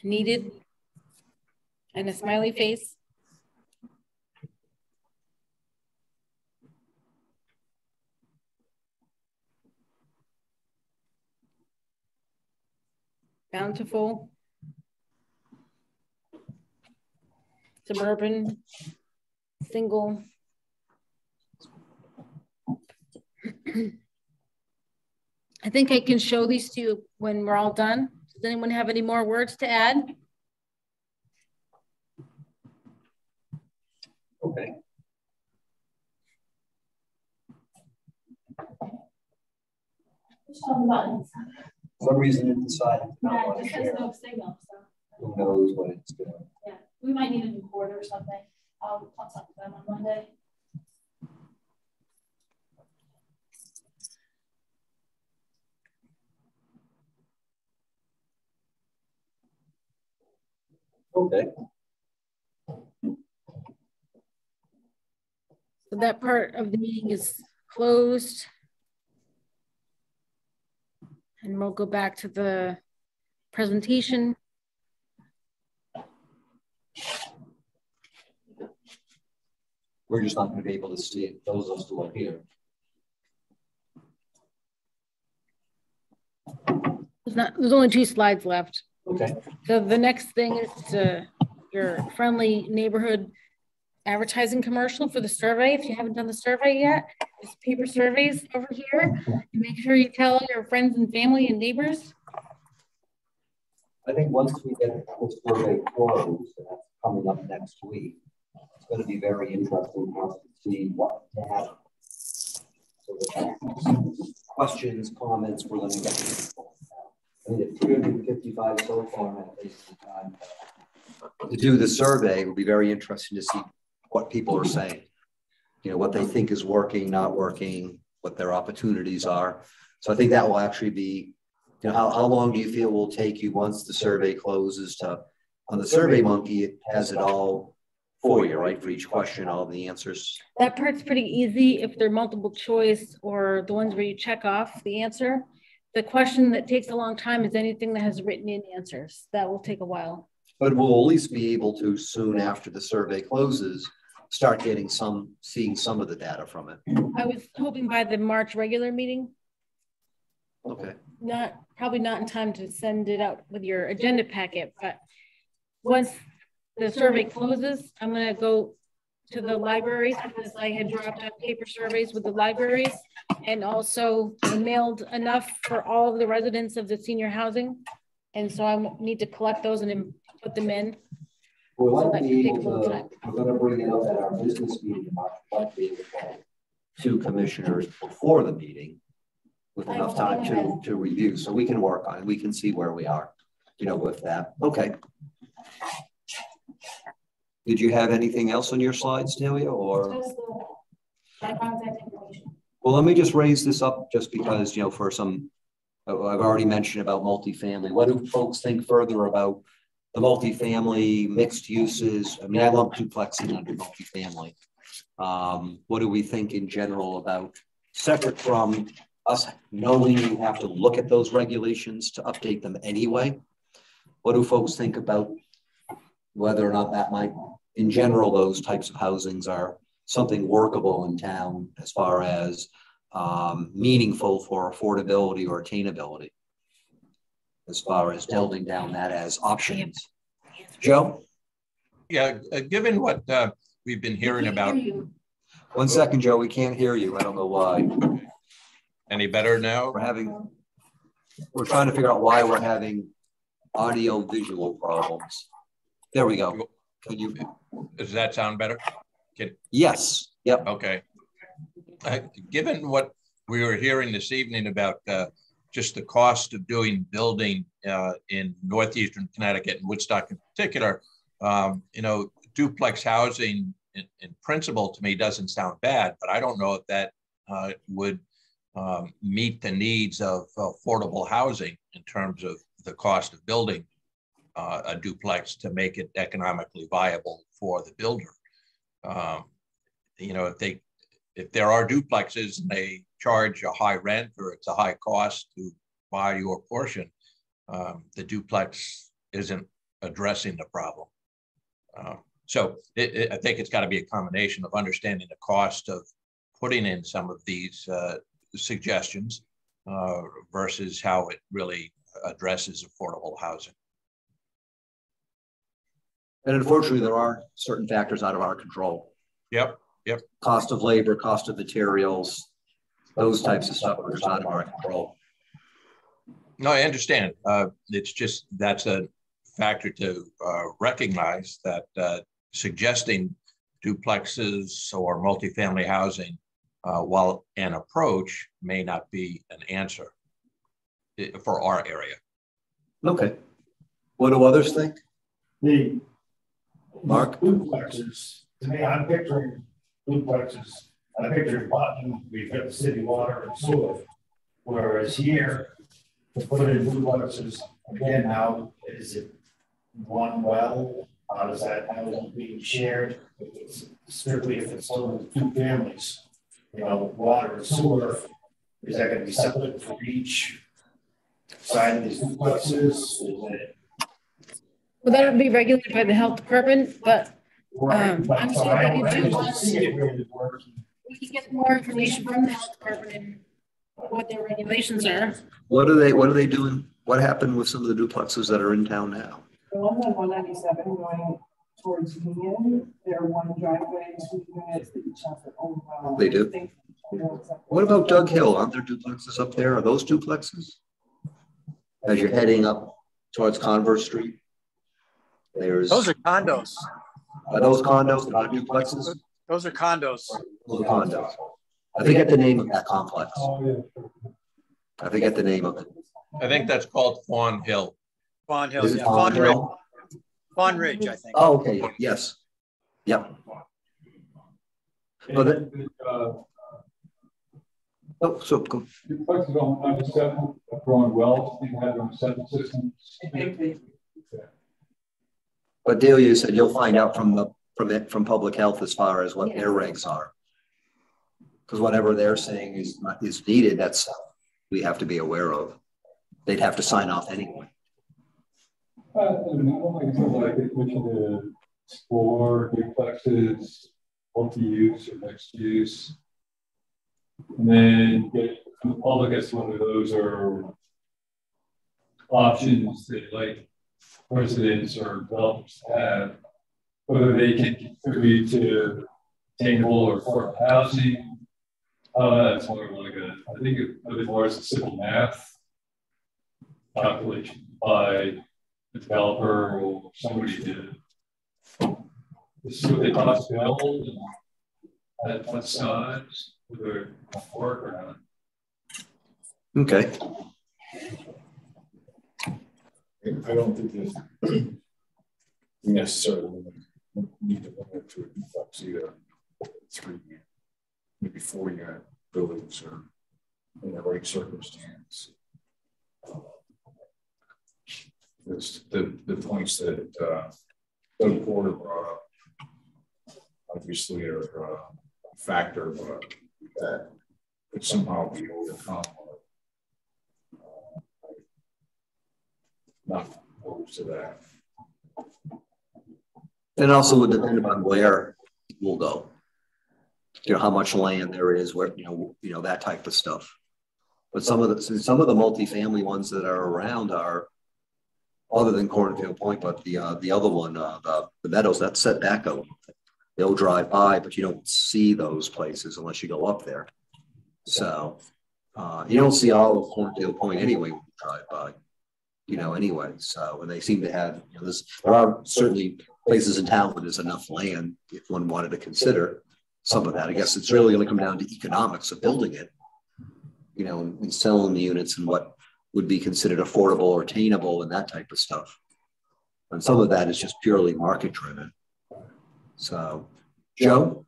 needed, and a smiley face. Bountiful, suburban, single. I think I can show these to you when we're all done. Does anyone have any more words to add? Okay. On the buttons. some reason it decided not Yeah, it want to just has share. no signal, so, Who knows what it's doing? yeah, we might need a new cord or something. I'll, I'll talk to them on Monday. Okay. So that part of the meeting is closed. And we'll go back to the presentation. We're just not going to be able to see it. Those of us who are here. There's not, there's only two slides left. Okay. So the next thing is uh, your friendly neighborhood advertising commercial for the survey. If you haven't done the survey yet, there's paper surveys over here. And make sure you tell your friends and family and neighbors. I think once we get the survey closed, that's coming up next week, it's going to be very interesting for us to see what to have. So questions, comments, we're going to get. I mean, if 355 so far, at least in time to do the survey, it will be very interesting to see what people are saying. you know, what they think is working, not working, what their opportunities are. So I think that will actually be, you know, how, how long do you feel will take you once the survey closes to, on the Survey Monkey, it has it all for you, right? For each question, all the answers. That part's pretty easy if they're multiple choice or the ones where you check off the answer. The question that takes a long time is anything that has written in answers. That will take a while. But we'll at least be able to soon after the survey closes, start getting some, seeing some of the data from it. I was hoping by the March regular meeting, Okay. not, probably not in time to send it out with your agenda packet, but once the survey closes, I'm gonna go to the libraries because I had dropped out paper surveys with the libraries and also mailed enough for all of the residents of the senior housing. And so I need to collect those and put them in. We'd So like that to be take a able little to, time. we're gonna bring it up at our business meeting, March. To be able to call two commissioners before the meeting with enough time to, to review, so we can work on it, we can see where we are, you know, with that. Okay. Did you have anything else on your slides, Delia, or? Just the- my contact information. Well, let me just raise this up just because, you know, for some, uh, I've already mentioned about multifamily. What do folks think further about the multifamily mixed uses? I mean, I love duplexing under multifamily. Um, what do we think in general about separate from us knowing you have to look at those regulations to update them anyway? What do folks think about whether or not that might, in general, those types of housings are something workable in town as far as um, meaningful for affordability or attainability as far as building down that as options. Joe? Yeah, uh, given what uh, we've been hearing about, One second, Joe, we can't hear you. I don't know why. any better now? We're having, we're trying to figure out why we're having audio visual problems. There we go. Can you, Does that sound better? Can, yes, yep. okay. Uh, Given what we were hearing this evening about uh, just the cost of doing building uh, in northeastern Connecticut and Woodstock in particular, um, you know, duplex housing in, in principle to me doesn't sound bad, but I don't know if that uh, would um, meet the needs of affordable housing in terms of the cost of building uh, a duplex to make it economically viable for the builder. Um, you know, if they if there are duplexes and they charge a high rent or it's a high cost to buy your portion, um, the duplex isn't addressing the problem. Uh, so it, it, I think it's got to be a combination of understanding the cost of putting in some of these uh, suggestions uh, versus how it really addresses affordable housing. And unfortunately, there are certain factors out of our control. Yep, yep. Cost of labor, cost of materials, those types of stuff are just out of our control. No, I understand. Uh, it's just that's a factor to uh, recognize that uh, suggesting duplexes or multifamily housing, uh, while an approach, may not be an answer eh, for our area. Okay. What do others think? The Mark? duplexes, to me, I'm picturing duplexes, I picture Putnam, we've got the city water and sewer. Whereas here, to put in duplexes, again, now, is it one well? How does that, how is it being shared? It's Strictly if it's only two families, you know, water and sewer, is that gonna be separate for each side of these duplexes? Is it Well, that would be regulated by the health department, but Um, I'm so sure I they don't, I do. don't see it really working. we can get more information from the health department and what their regulations are. What are they, what are they doing? What happened with some of the duplexes that are in town now? The ones on one ninety-seven going towards Union, they're one driveway, two units, they each have their own well. They do? What about Dug Hill? Aren't there duplexes up there? Are those duplexes? As you're heading up towards Converse Street? There's, Those are condos. are those condos, not duplexes? Those are condos. Those are condos. I forget the name of that complex. Oh, I forget the name of it. I think that's called Fawn Hill. Fawn Hill, Is it yeah, Fawn Fawn Ridge, Hill? Fawn Ridge, I think. Oh, okay, yes. Yep. Well, that- Uh, Oh, so go. duplexes on ninety-seven, have grown wells, you have their own septic systems. But Delia said you'll find out from the, from it, from public health as far as what their regs are. Because whatever they're saying is, is needed, that's, we have to be aware of. They'd have to sign off anyway. Uh, and one like I said, like the commission to explore duplexes, multi-use or mixed use. And then get from the public as to whether those are options that like residents or developers have, whether they can contribute to attainable or affordable housing. Uh, that's more like a, I think really more as a simple math calculation by the developer or somebody to this is what they cost to build and at what size, whether it work or not. Okay. I don't think there's necessarily need to limit to a duplex either. Three, maybe four unit buildings or in the right circumstance. It's the, the points that uh, Doug Porter brought up obviously are uh, a factor, but that could somehow be overcome. To that. And also would depend upon where we'll go. You know, how much land there is, where, you know, you know, that type of stuff. But some of the, some of the multifamily ones that are around are, other than Cornfield Point, but the, uh, the other one, uh, the, the Meadows, that's set back a little They'll drive by, but you don't see those places unless you go up there. So, uh, you don't see all of Cornfield Point anyway when you drive by you know, anyway. So, and they seem to have, you know, this, there are certainly places in town where there's enough land if one wanted to consider some of that. I guess it's really going to come down to economics of building it, you know, and, and selling the units and what would be considered affordable or attainable and that type of stuff. And some of that is just purely market driven. So, Joe?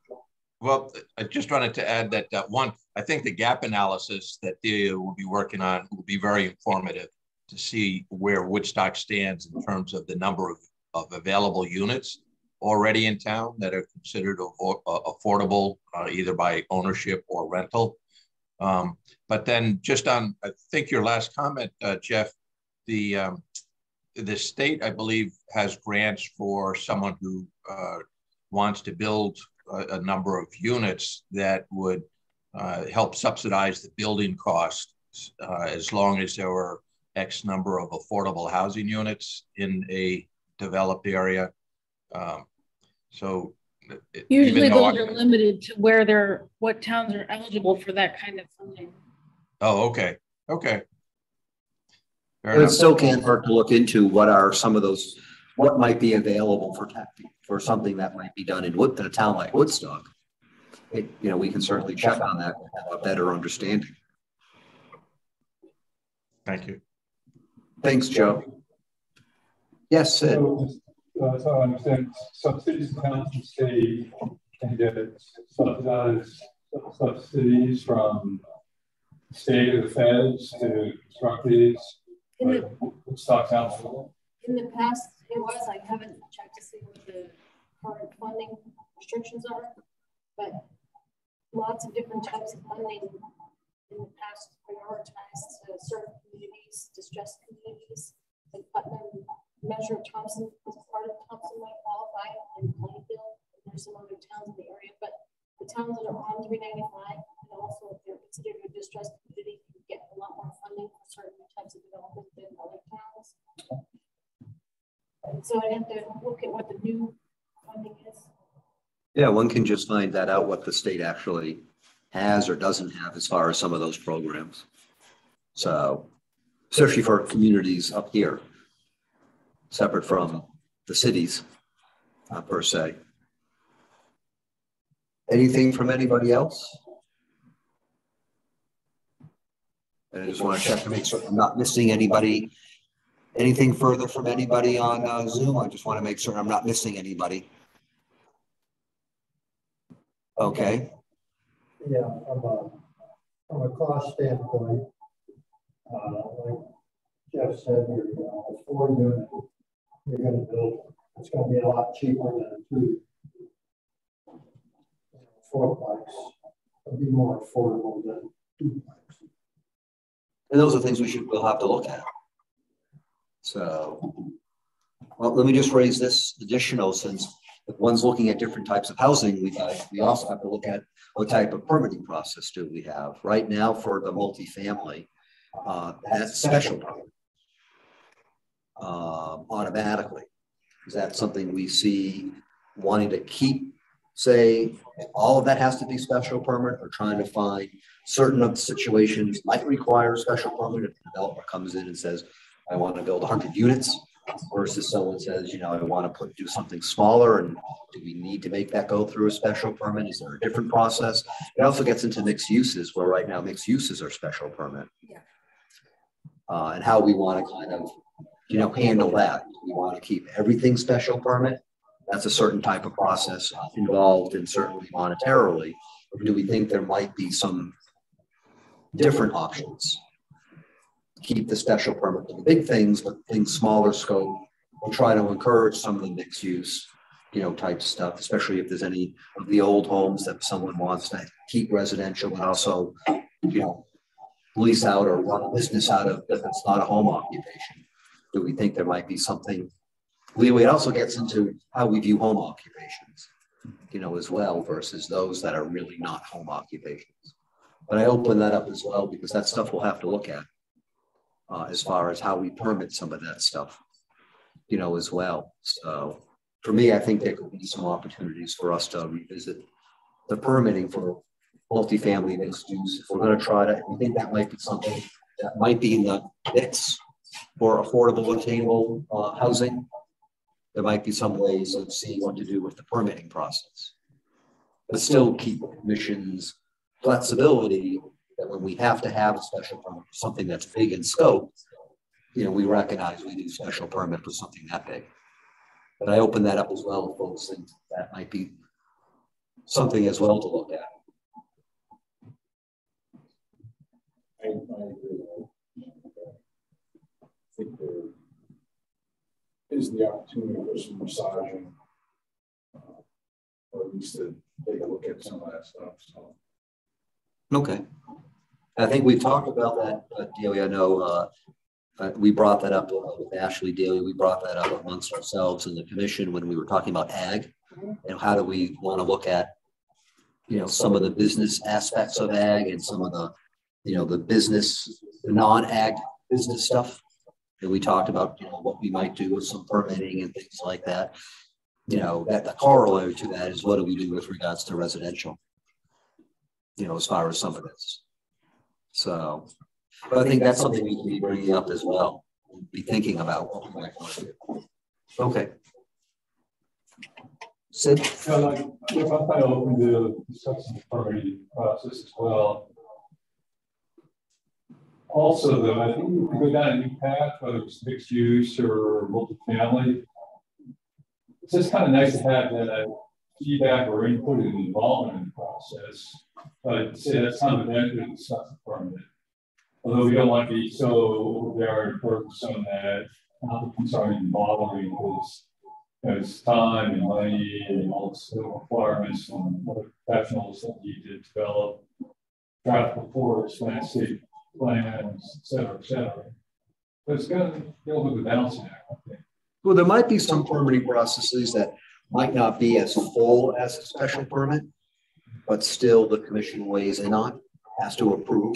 Well, I just wanted to add that uh, one, I think the gap analysis that Delia will be working on will be very informative to see where Woodstock stands in terms of the number of, of available units already in town that are considered affordable uh, either by ownership or rental. Um, but then just on, I think your last comment, uh, Jeff, the um, the state, I believe, has grants for someone who uh, wants to build a, a, number of units that would uh, help subsidize the building costs uh, as long as there were X number of affordable housing units in a developed area. Um, so usually those I, are limited to where they're what towns are eligible for that kind of funding. Oh, okay, okay. But it still can't hurt to look into what are some of those, what might be available for for something that might be done in Wood, in a town like Woodstock. It, you know, we can certainly check on that and have a better understanding. Thank you. Thanks, Joe. Yes, Sid. So, uh, so I understand some cities and towns and state can get subsidized subsidies from state or the feds to construct these. In the, Woodstock Council. In the past, it was. I haven't checked to see what the current funding restrictions are, but lots of different types of funding in the past prioritized uh, certain communities, distressed communities. Like Putnam, Measure Thompson was part of Thompson might qualify in Plainfield. There's some other towns in the area, but the towns that are on 395 and also if they're considered a distressed community, you get a lot more funding for certain types of development than other towns. And so I have to look at what the new funding is. Yeah, one can just find that out what the state actually has or doesn't have as far as some of those programs. So, especially for communities up here, separate from the cities uh, per se. Anything from anybody else? And I just want to check to make sure I'm not missing anybody. Anything further from anybody on uh, Zoom? I just want to make sure I'm not missing anybody. Okay. Yeah, from a, from a cost standpoint, uh, like Jeff said, you're, you know, a four unit, you're gonna build, it's gonna be a lot cheaper than a two. Fourplex, it'll be more affordable than duplex. And those are things we should, we'll have to look at. So, well, let me just raise this additional since if one's looking at different types of housing, we, uh, we also have to look at what type of permitting process do we have? Right now for the multifamily, uh, that's special. Uh, automatically. Is that something we see wanting to keep, say, all of that has to be special permit or trying to find certain of the situations might require special permit if the developer comes in and says, I want to build 100 units versus someone says, you know, I want to put do something smaller and do we need to make that go through a special permit? Is there a different process? It also gets into mixed uses where right now mixed uses are special permit. Yeah. Uh, and how we want to kind of, you know, handle that. We want to keep everything special permit. That's a certain type of process involved and certainly monetarily. Or do we think there might be some different options? keep the special permit for the big things, but things smaller scope. We'll try to encourage some of the mixed use, you know, type stuff, especially if there's any of the old homes that someone wants to keep residential, but also, you know, lease out or run a business out of if it's not a home occupation. Do we think there might be something? We, it also gets into how we view home occupations, you know, as well versus those that are really not home occupations. But I open that up as well because that stuff we'll have to look at uh, as far as how we permit some of that stuff, you know, as well. So for me, I think there could be some opportunities for us to revisit the permitting for multifamily mixed use. If we're going to try to, I think that might be something that might be in the mix for affordable, attainable uh, housing. There might be some ways of seeing what to do with the permitting process, but still keep commissions flexibility that when we have to have a special permit something that's big in scope, you know, we recognize we need special permit for something that big. But I open that up as well, folks think that might be something as well to look at. I, think there is the opportunity for some massaging, uh, or at least to take a look at some of that stuff. So. Okay. I think we've talked about that, uh, Daly. I know uh, uh, we brought that up with Ashley Daly. We brought that up amongst ourselves in the commission when we were talking about ag and how do we want to look at, you know, some of the business aspects of ag and some of the, you know, the business, the non-ag business stuff. that we talked about, you know, what we might do with some permitting and things like that. You know, that the corollary to that is what do we do with regards to residential? You know, as far as some of this. So, but I think that's something we can be bringing up as well, be thinking about what we might want to do. Okay. Sid? Yeah, like, if of open the permitting process as well. Also, though, I think if we go down a new path, whether it's mixed use or multifamily, it's just kind of nice to have that uh, feedback or input and involvement in the process. But say that's of an to discuss the permit. Although we don't want to be so there and focus on that applicants are involved because there's time and money and all the requirements and other professionals that need to develop draft reports, landscape plans, et cetera, et cetera. But it's going to a little bit balancing act. Well, there might be some permitting processes that might not be as full as a special permit, but still the commission weighs in on, has to approve.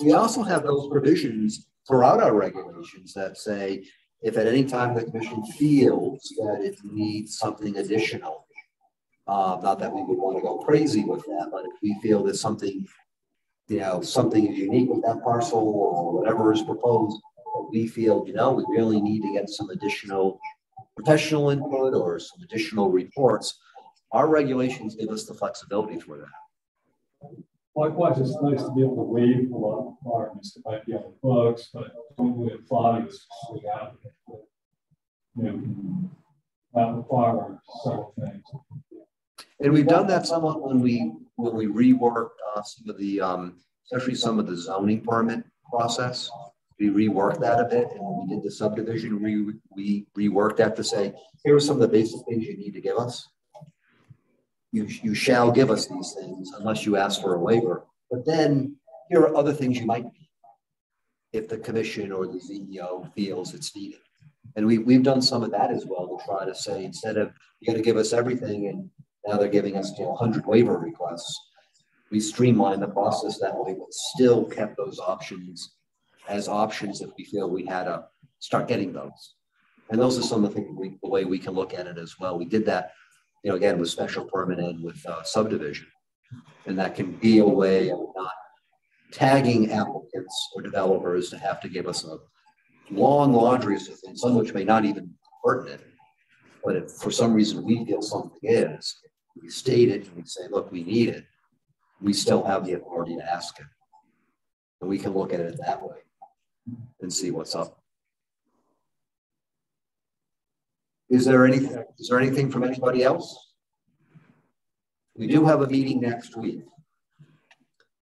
We also have those provisions throughout our regulations that say if at any time the commission feels that it needs something additional, uh, not that we would want to go crazy with that, but if we feel that something, you know, something is unique with that parcel or whatever is proposed, we feel, you know, we really need to get some additional professional input or some additional reports, our regulations give us the flexibility for that. Likewise, it's nice to be able to waive a lot of requirements that might be on the books, but don't really apply to specific applicant. You know, not require several things. And we've done that somewhat when we when we reworked uh, some of the um, especially some of the zoning permit process. We reworked that a bit, and when we did the subdivision, we we reworked that to say here are some of the basic things you need to give us. You you shall give us these things unless you ask for a waiver. But then here are other things you might need if the commission or the CEO feels it's needed. And we, we've done some of that as well to try to say, instead of you got to give us everything and now they're giving us know, 100 waiver requests, we streamlined the process that way, but still kept those options as options if we feel we had to start getting those. And those are some of the, things we, the way we can look at it as well. We did that, you know, again with special permit and with uh, subdivision, and that can be a way of not tagging applicants or developers to have to give us a long laundry list of things, some which may not even be pertinent. But if for some reason we feel something is, we state it and we say, look, we need it, we still have the authority to ask it. And we can look at it that way and see what's up. Is there anything, is there anything from anybody else? We do have a meeting next week.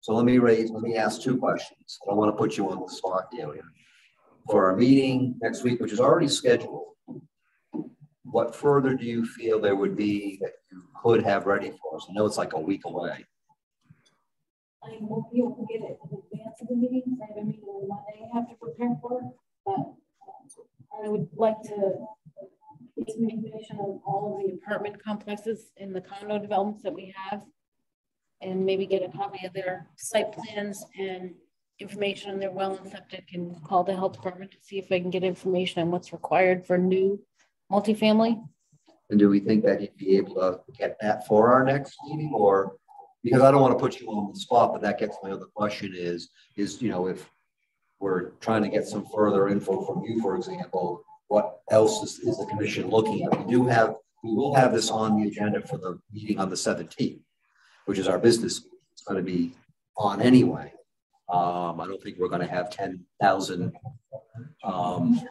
So let me raise, let me ask two questions. I want to put you on the spot, Delia. For our meeting next week, which is already scheduled, what further do you feel there would be that you could have ready for us? I know it's like a week away. I won't be able to get it in advance of the meeting. I have a meeting on Monday I have to prepare for, but um, I would like to get some information on all of the apartment complexes in the condo developments that we have and maybe get a copy of their site plans and information on their well and septic and call the health department to see if I can get information on what's required for new multifamily. And do we think that you'd be able to get that for our next meeting or because I don't want to put you on the spot, but that gets my other question is, is, you know, if we're trying to get some further info from you, for example, what else is, is the commission looking at? We do have, we will have this on the agenda for the meeting on the 17th which is our business, it's going to be on anyway. Um, I don't think we're going to have 10,000 um,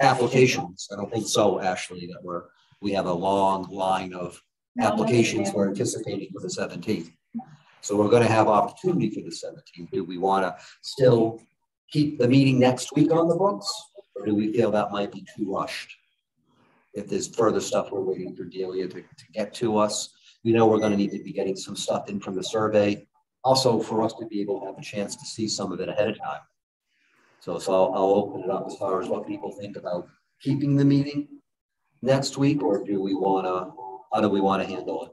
applications. I don't think so, Ashley, that we're, we have a long line of applications we're anticipating for the 17th. So we're going to have opportunity for the 17th. Do we want to still keep the meeting next week on the books? Or do we feel that might be too rushed? If there's further stuff we're waiting for Delia to, to get to us, we know we're going to need to be getting some stuff in from the survey. Also, for us to be able to have a chance to see some of it ahead of time. So, so I'll, I'll open it up as far as what people think about keeping the meeting next week, or do we want to? How do we want to handle it?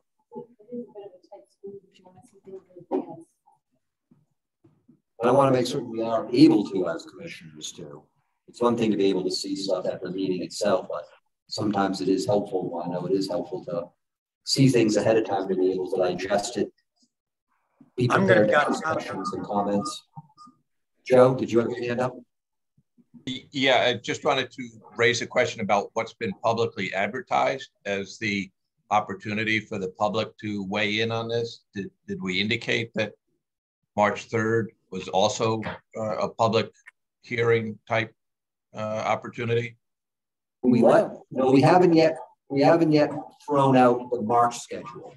But I want to make certain we are able to, as commissioners, too. It's one thing to be able to see stuff at the meeting itself, but sometimes it is helpful. I know it is helpful to see things ahead of time to be able to digest it. Be prepared to ask questions and comments. Joe, did you have your hand up? Yeah, I just wanted to raise a question about what's been publicly advertised as the opportunity for the public to weigh in on this. Did, did we indicate that March 3rd was also uh, a public hearing type uh, opportunity? We what? No, we haven't yet we haven't yet thrown out the March schedule.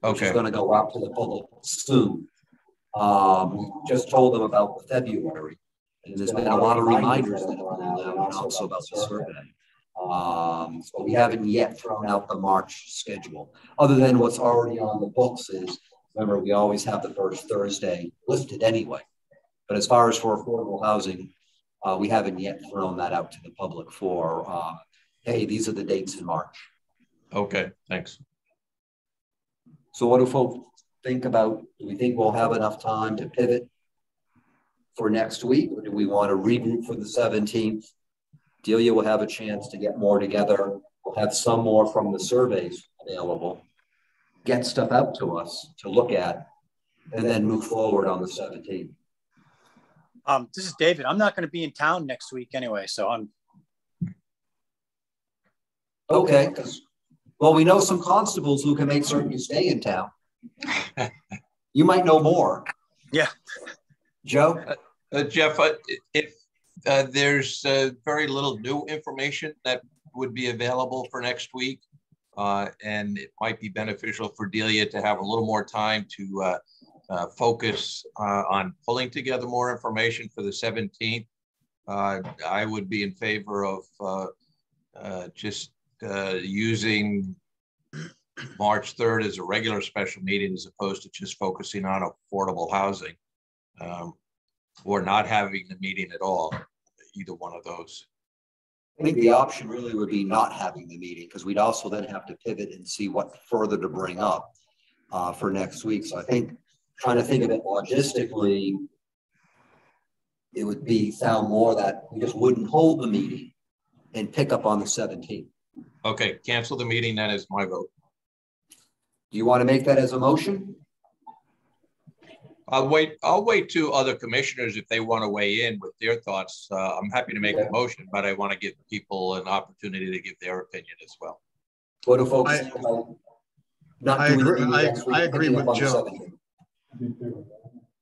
Which okay. is going to go out to the public soon. Um, we just told them about the February, and there's been a lot of reminders that have gone out, and also about the survey. Um, so we haven't yet thrown out the March schedule, other than what's already on the books is, remember, we always have the first Thursday listed anyway. But as far as for affordable housing, uh, we haven't yet thrown that out to the public for, uh, hey, these are the dates in March. Okay, thanks. So what do folks think about? Do we think we'll have enough time to pivot for next week? Or do we want to regroup for the 17th? Delia will have a chance to get more together. We'll have some more from the surveys available. Get stuff out to us to look at and then move forward on the 17th. Um, this is David. I'm not going to be in town next week anyway, so I'm Okay, well, we know some constables who can make certain you stay in town. You might know more. Yeah. Joe? Uh, uh, Jeff, uh, if uh, there's uh, very little new information that would be available for next week, uh, and it might be beneficial for Delia to have a little more time to uh, uh, focus uh, on pulling together more information for the 17th. Uh, I would be in favor of uh, just using March 3rd is a regular special meeting as opposed to just focusing on affordable housing um, or not having the meeting at all, either one of those. I think the option really would be not having the meeting because we'd also then have to pivot and see what further to bring up uh, for next week. So I think trying to think of it logistically, it would be sound more that we just wouldn't hold the meeting and pick up on the 17th. Okay, cancel the meeting That is my vote. Do you want to make that as a motion? I'll wait. I'll wait to other commissioners if they want to weigh in with their thoughts. Uh, I'm happy to make a motion, but I want to give people an opportunity to give their opinion as well. What do folks I, not I agree, I, I agree with Joe.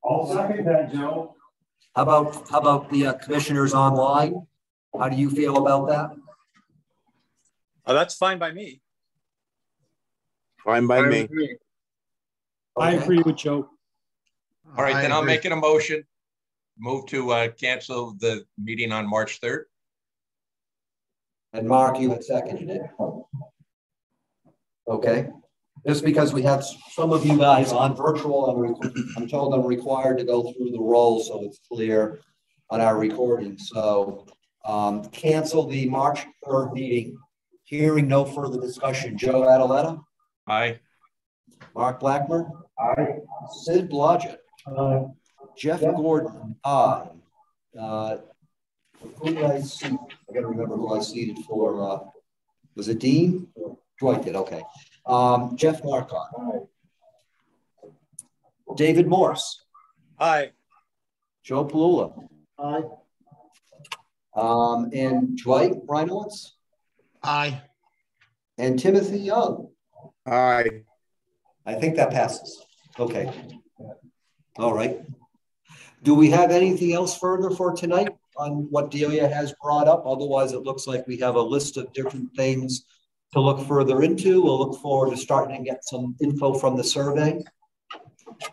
I'll second that, Joe. How about how about the uh, commissioners online? How do you feel about that? Oh, that's fine by me. Fine by me. I agree with Joe. All right, I then I'll make an motion. Move to uh, cancel the meeting on March 3rd. And Mark, you had seconded it. Okay. Just because we have some of you guys on virtual, I'm, I'm told I'm required to go through the roll so it's clear on our recording. So um, cancel the March 3rd meeting. Hearing no further discussion. Joe Adaletta? Aye. Mark Blackmer? Aye. Sid Blodgett? Aye. Jeff Gordon? Aye. Uh, who did I see? I got to remember who I seated for. Uh, was it Dean? Dwight did. Okay. Um, Jeff Marcotte. Aye. David Morse. Aye. Joe Palula. Aye. Um, and Dwight Reinowitz. Aye. And Timothy Young. Aye. I think that passes. Okay. All right. Do we have anything else further for tonight on what Delia has brought up? Otherwise, it looks like we have a list of different things to look further into. We'll look forward to starting to get some info from the survey.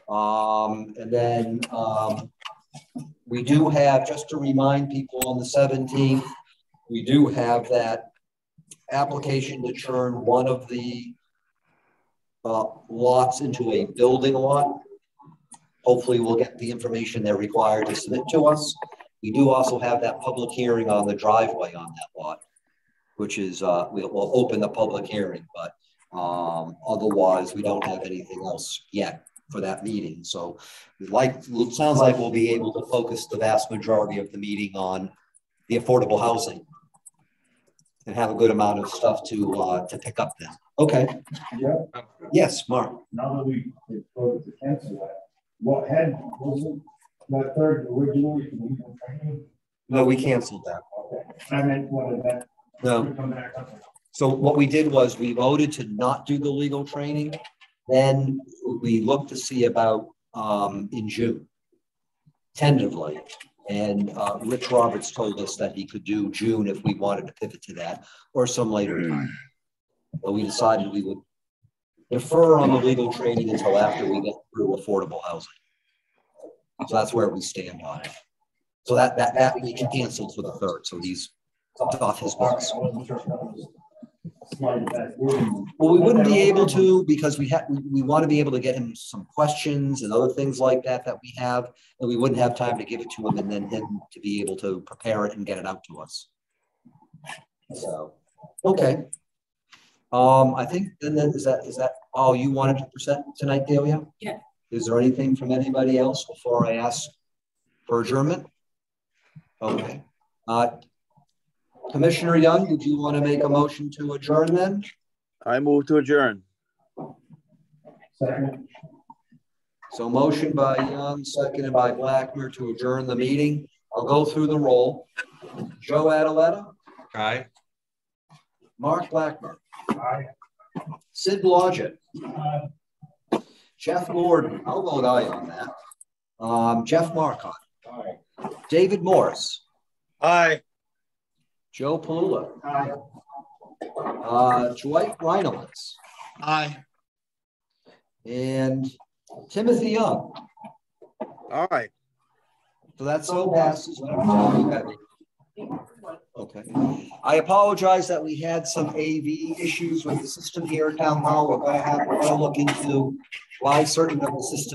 Um, and then um, we do have, just to remind people on the 17th, we do have that application to turn one of the uh, lots into a building lot. Hopefully we'll get the information they're required to submit to us. We do also have that public hearing on the driveway on that lot, which is, uh, we'll, we'll open the public hearing, but um, otherwise we don't have anything else yet for that meeting. So like, sounds like we'll be able to focus the vast majority of the meeting on the affordable housing and have a good amount of stuff to uh, to pick up then. Okay. Yeah. Yes, Mark. Now that we voted to cancel that, what had wasn't that third originally legal training? No, we canceled that. Okay. I meant what did that no. come back up? So what we did was we voted to not do the legal training. Then we looked to see about um, in June, tentatively. And uh, Rich Roberts told us that he could do June if we wanted to pivot to that or some later time. But we decided we would defer on the legal training until after we get through affordable housing. So that's where we stand on it. So that that that we can cancel for the third. So he's off his books. Well, we wouldn't be able to because we have we, we want to be able to get him some questions and other things like that that we have, and we wouldn't have time to give it to him and then him to be able to prepare it and get it out to us. So, okay. Um, I think then, then is that is that all you wanted to present tonight, Delia? Yeah. Is there anything from anybody else before I ask for adjournment? Okay. Uh, Commissioner Young, did you want to make a motion to adjourn then? I move to adjourn. Second. So motion by Young, seconded by Blackmer to adjourn the meeting. I'll go through the roll. Joe Adaletta? Aye. Mark Blackmer? Aye. Sid Blodgett? Aye. Jeff Gordon? I'll vote aye on that. Um, Jeff Marcotte? Aye. David Morris? Aye. Joe Palula. Aye. Uh, Dwight Reinowitz Aye. and Timothy Young. Aye. So that so passes. Okay. I apologize that we had some AV issues with the system here at Town Hall. We're gonna have to look into why certain of the systems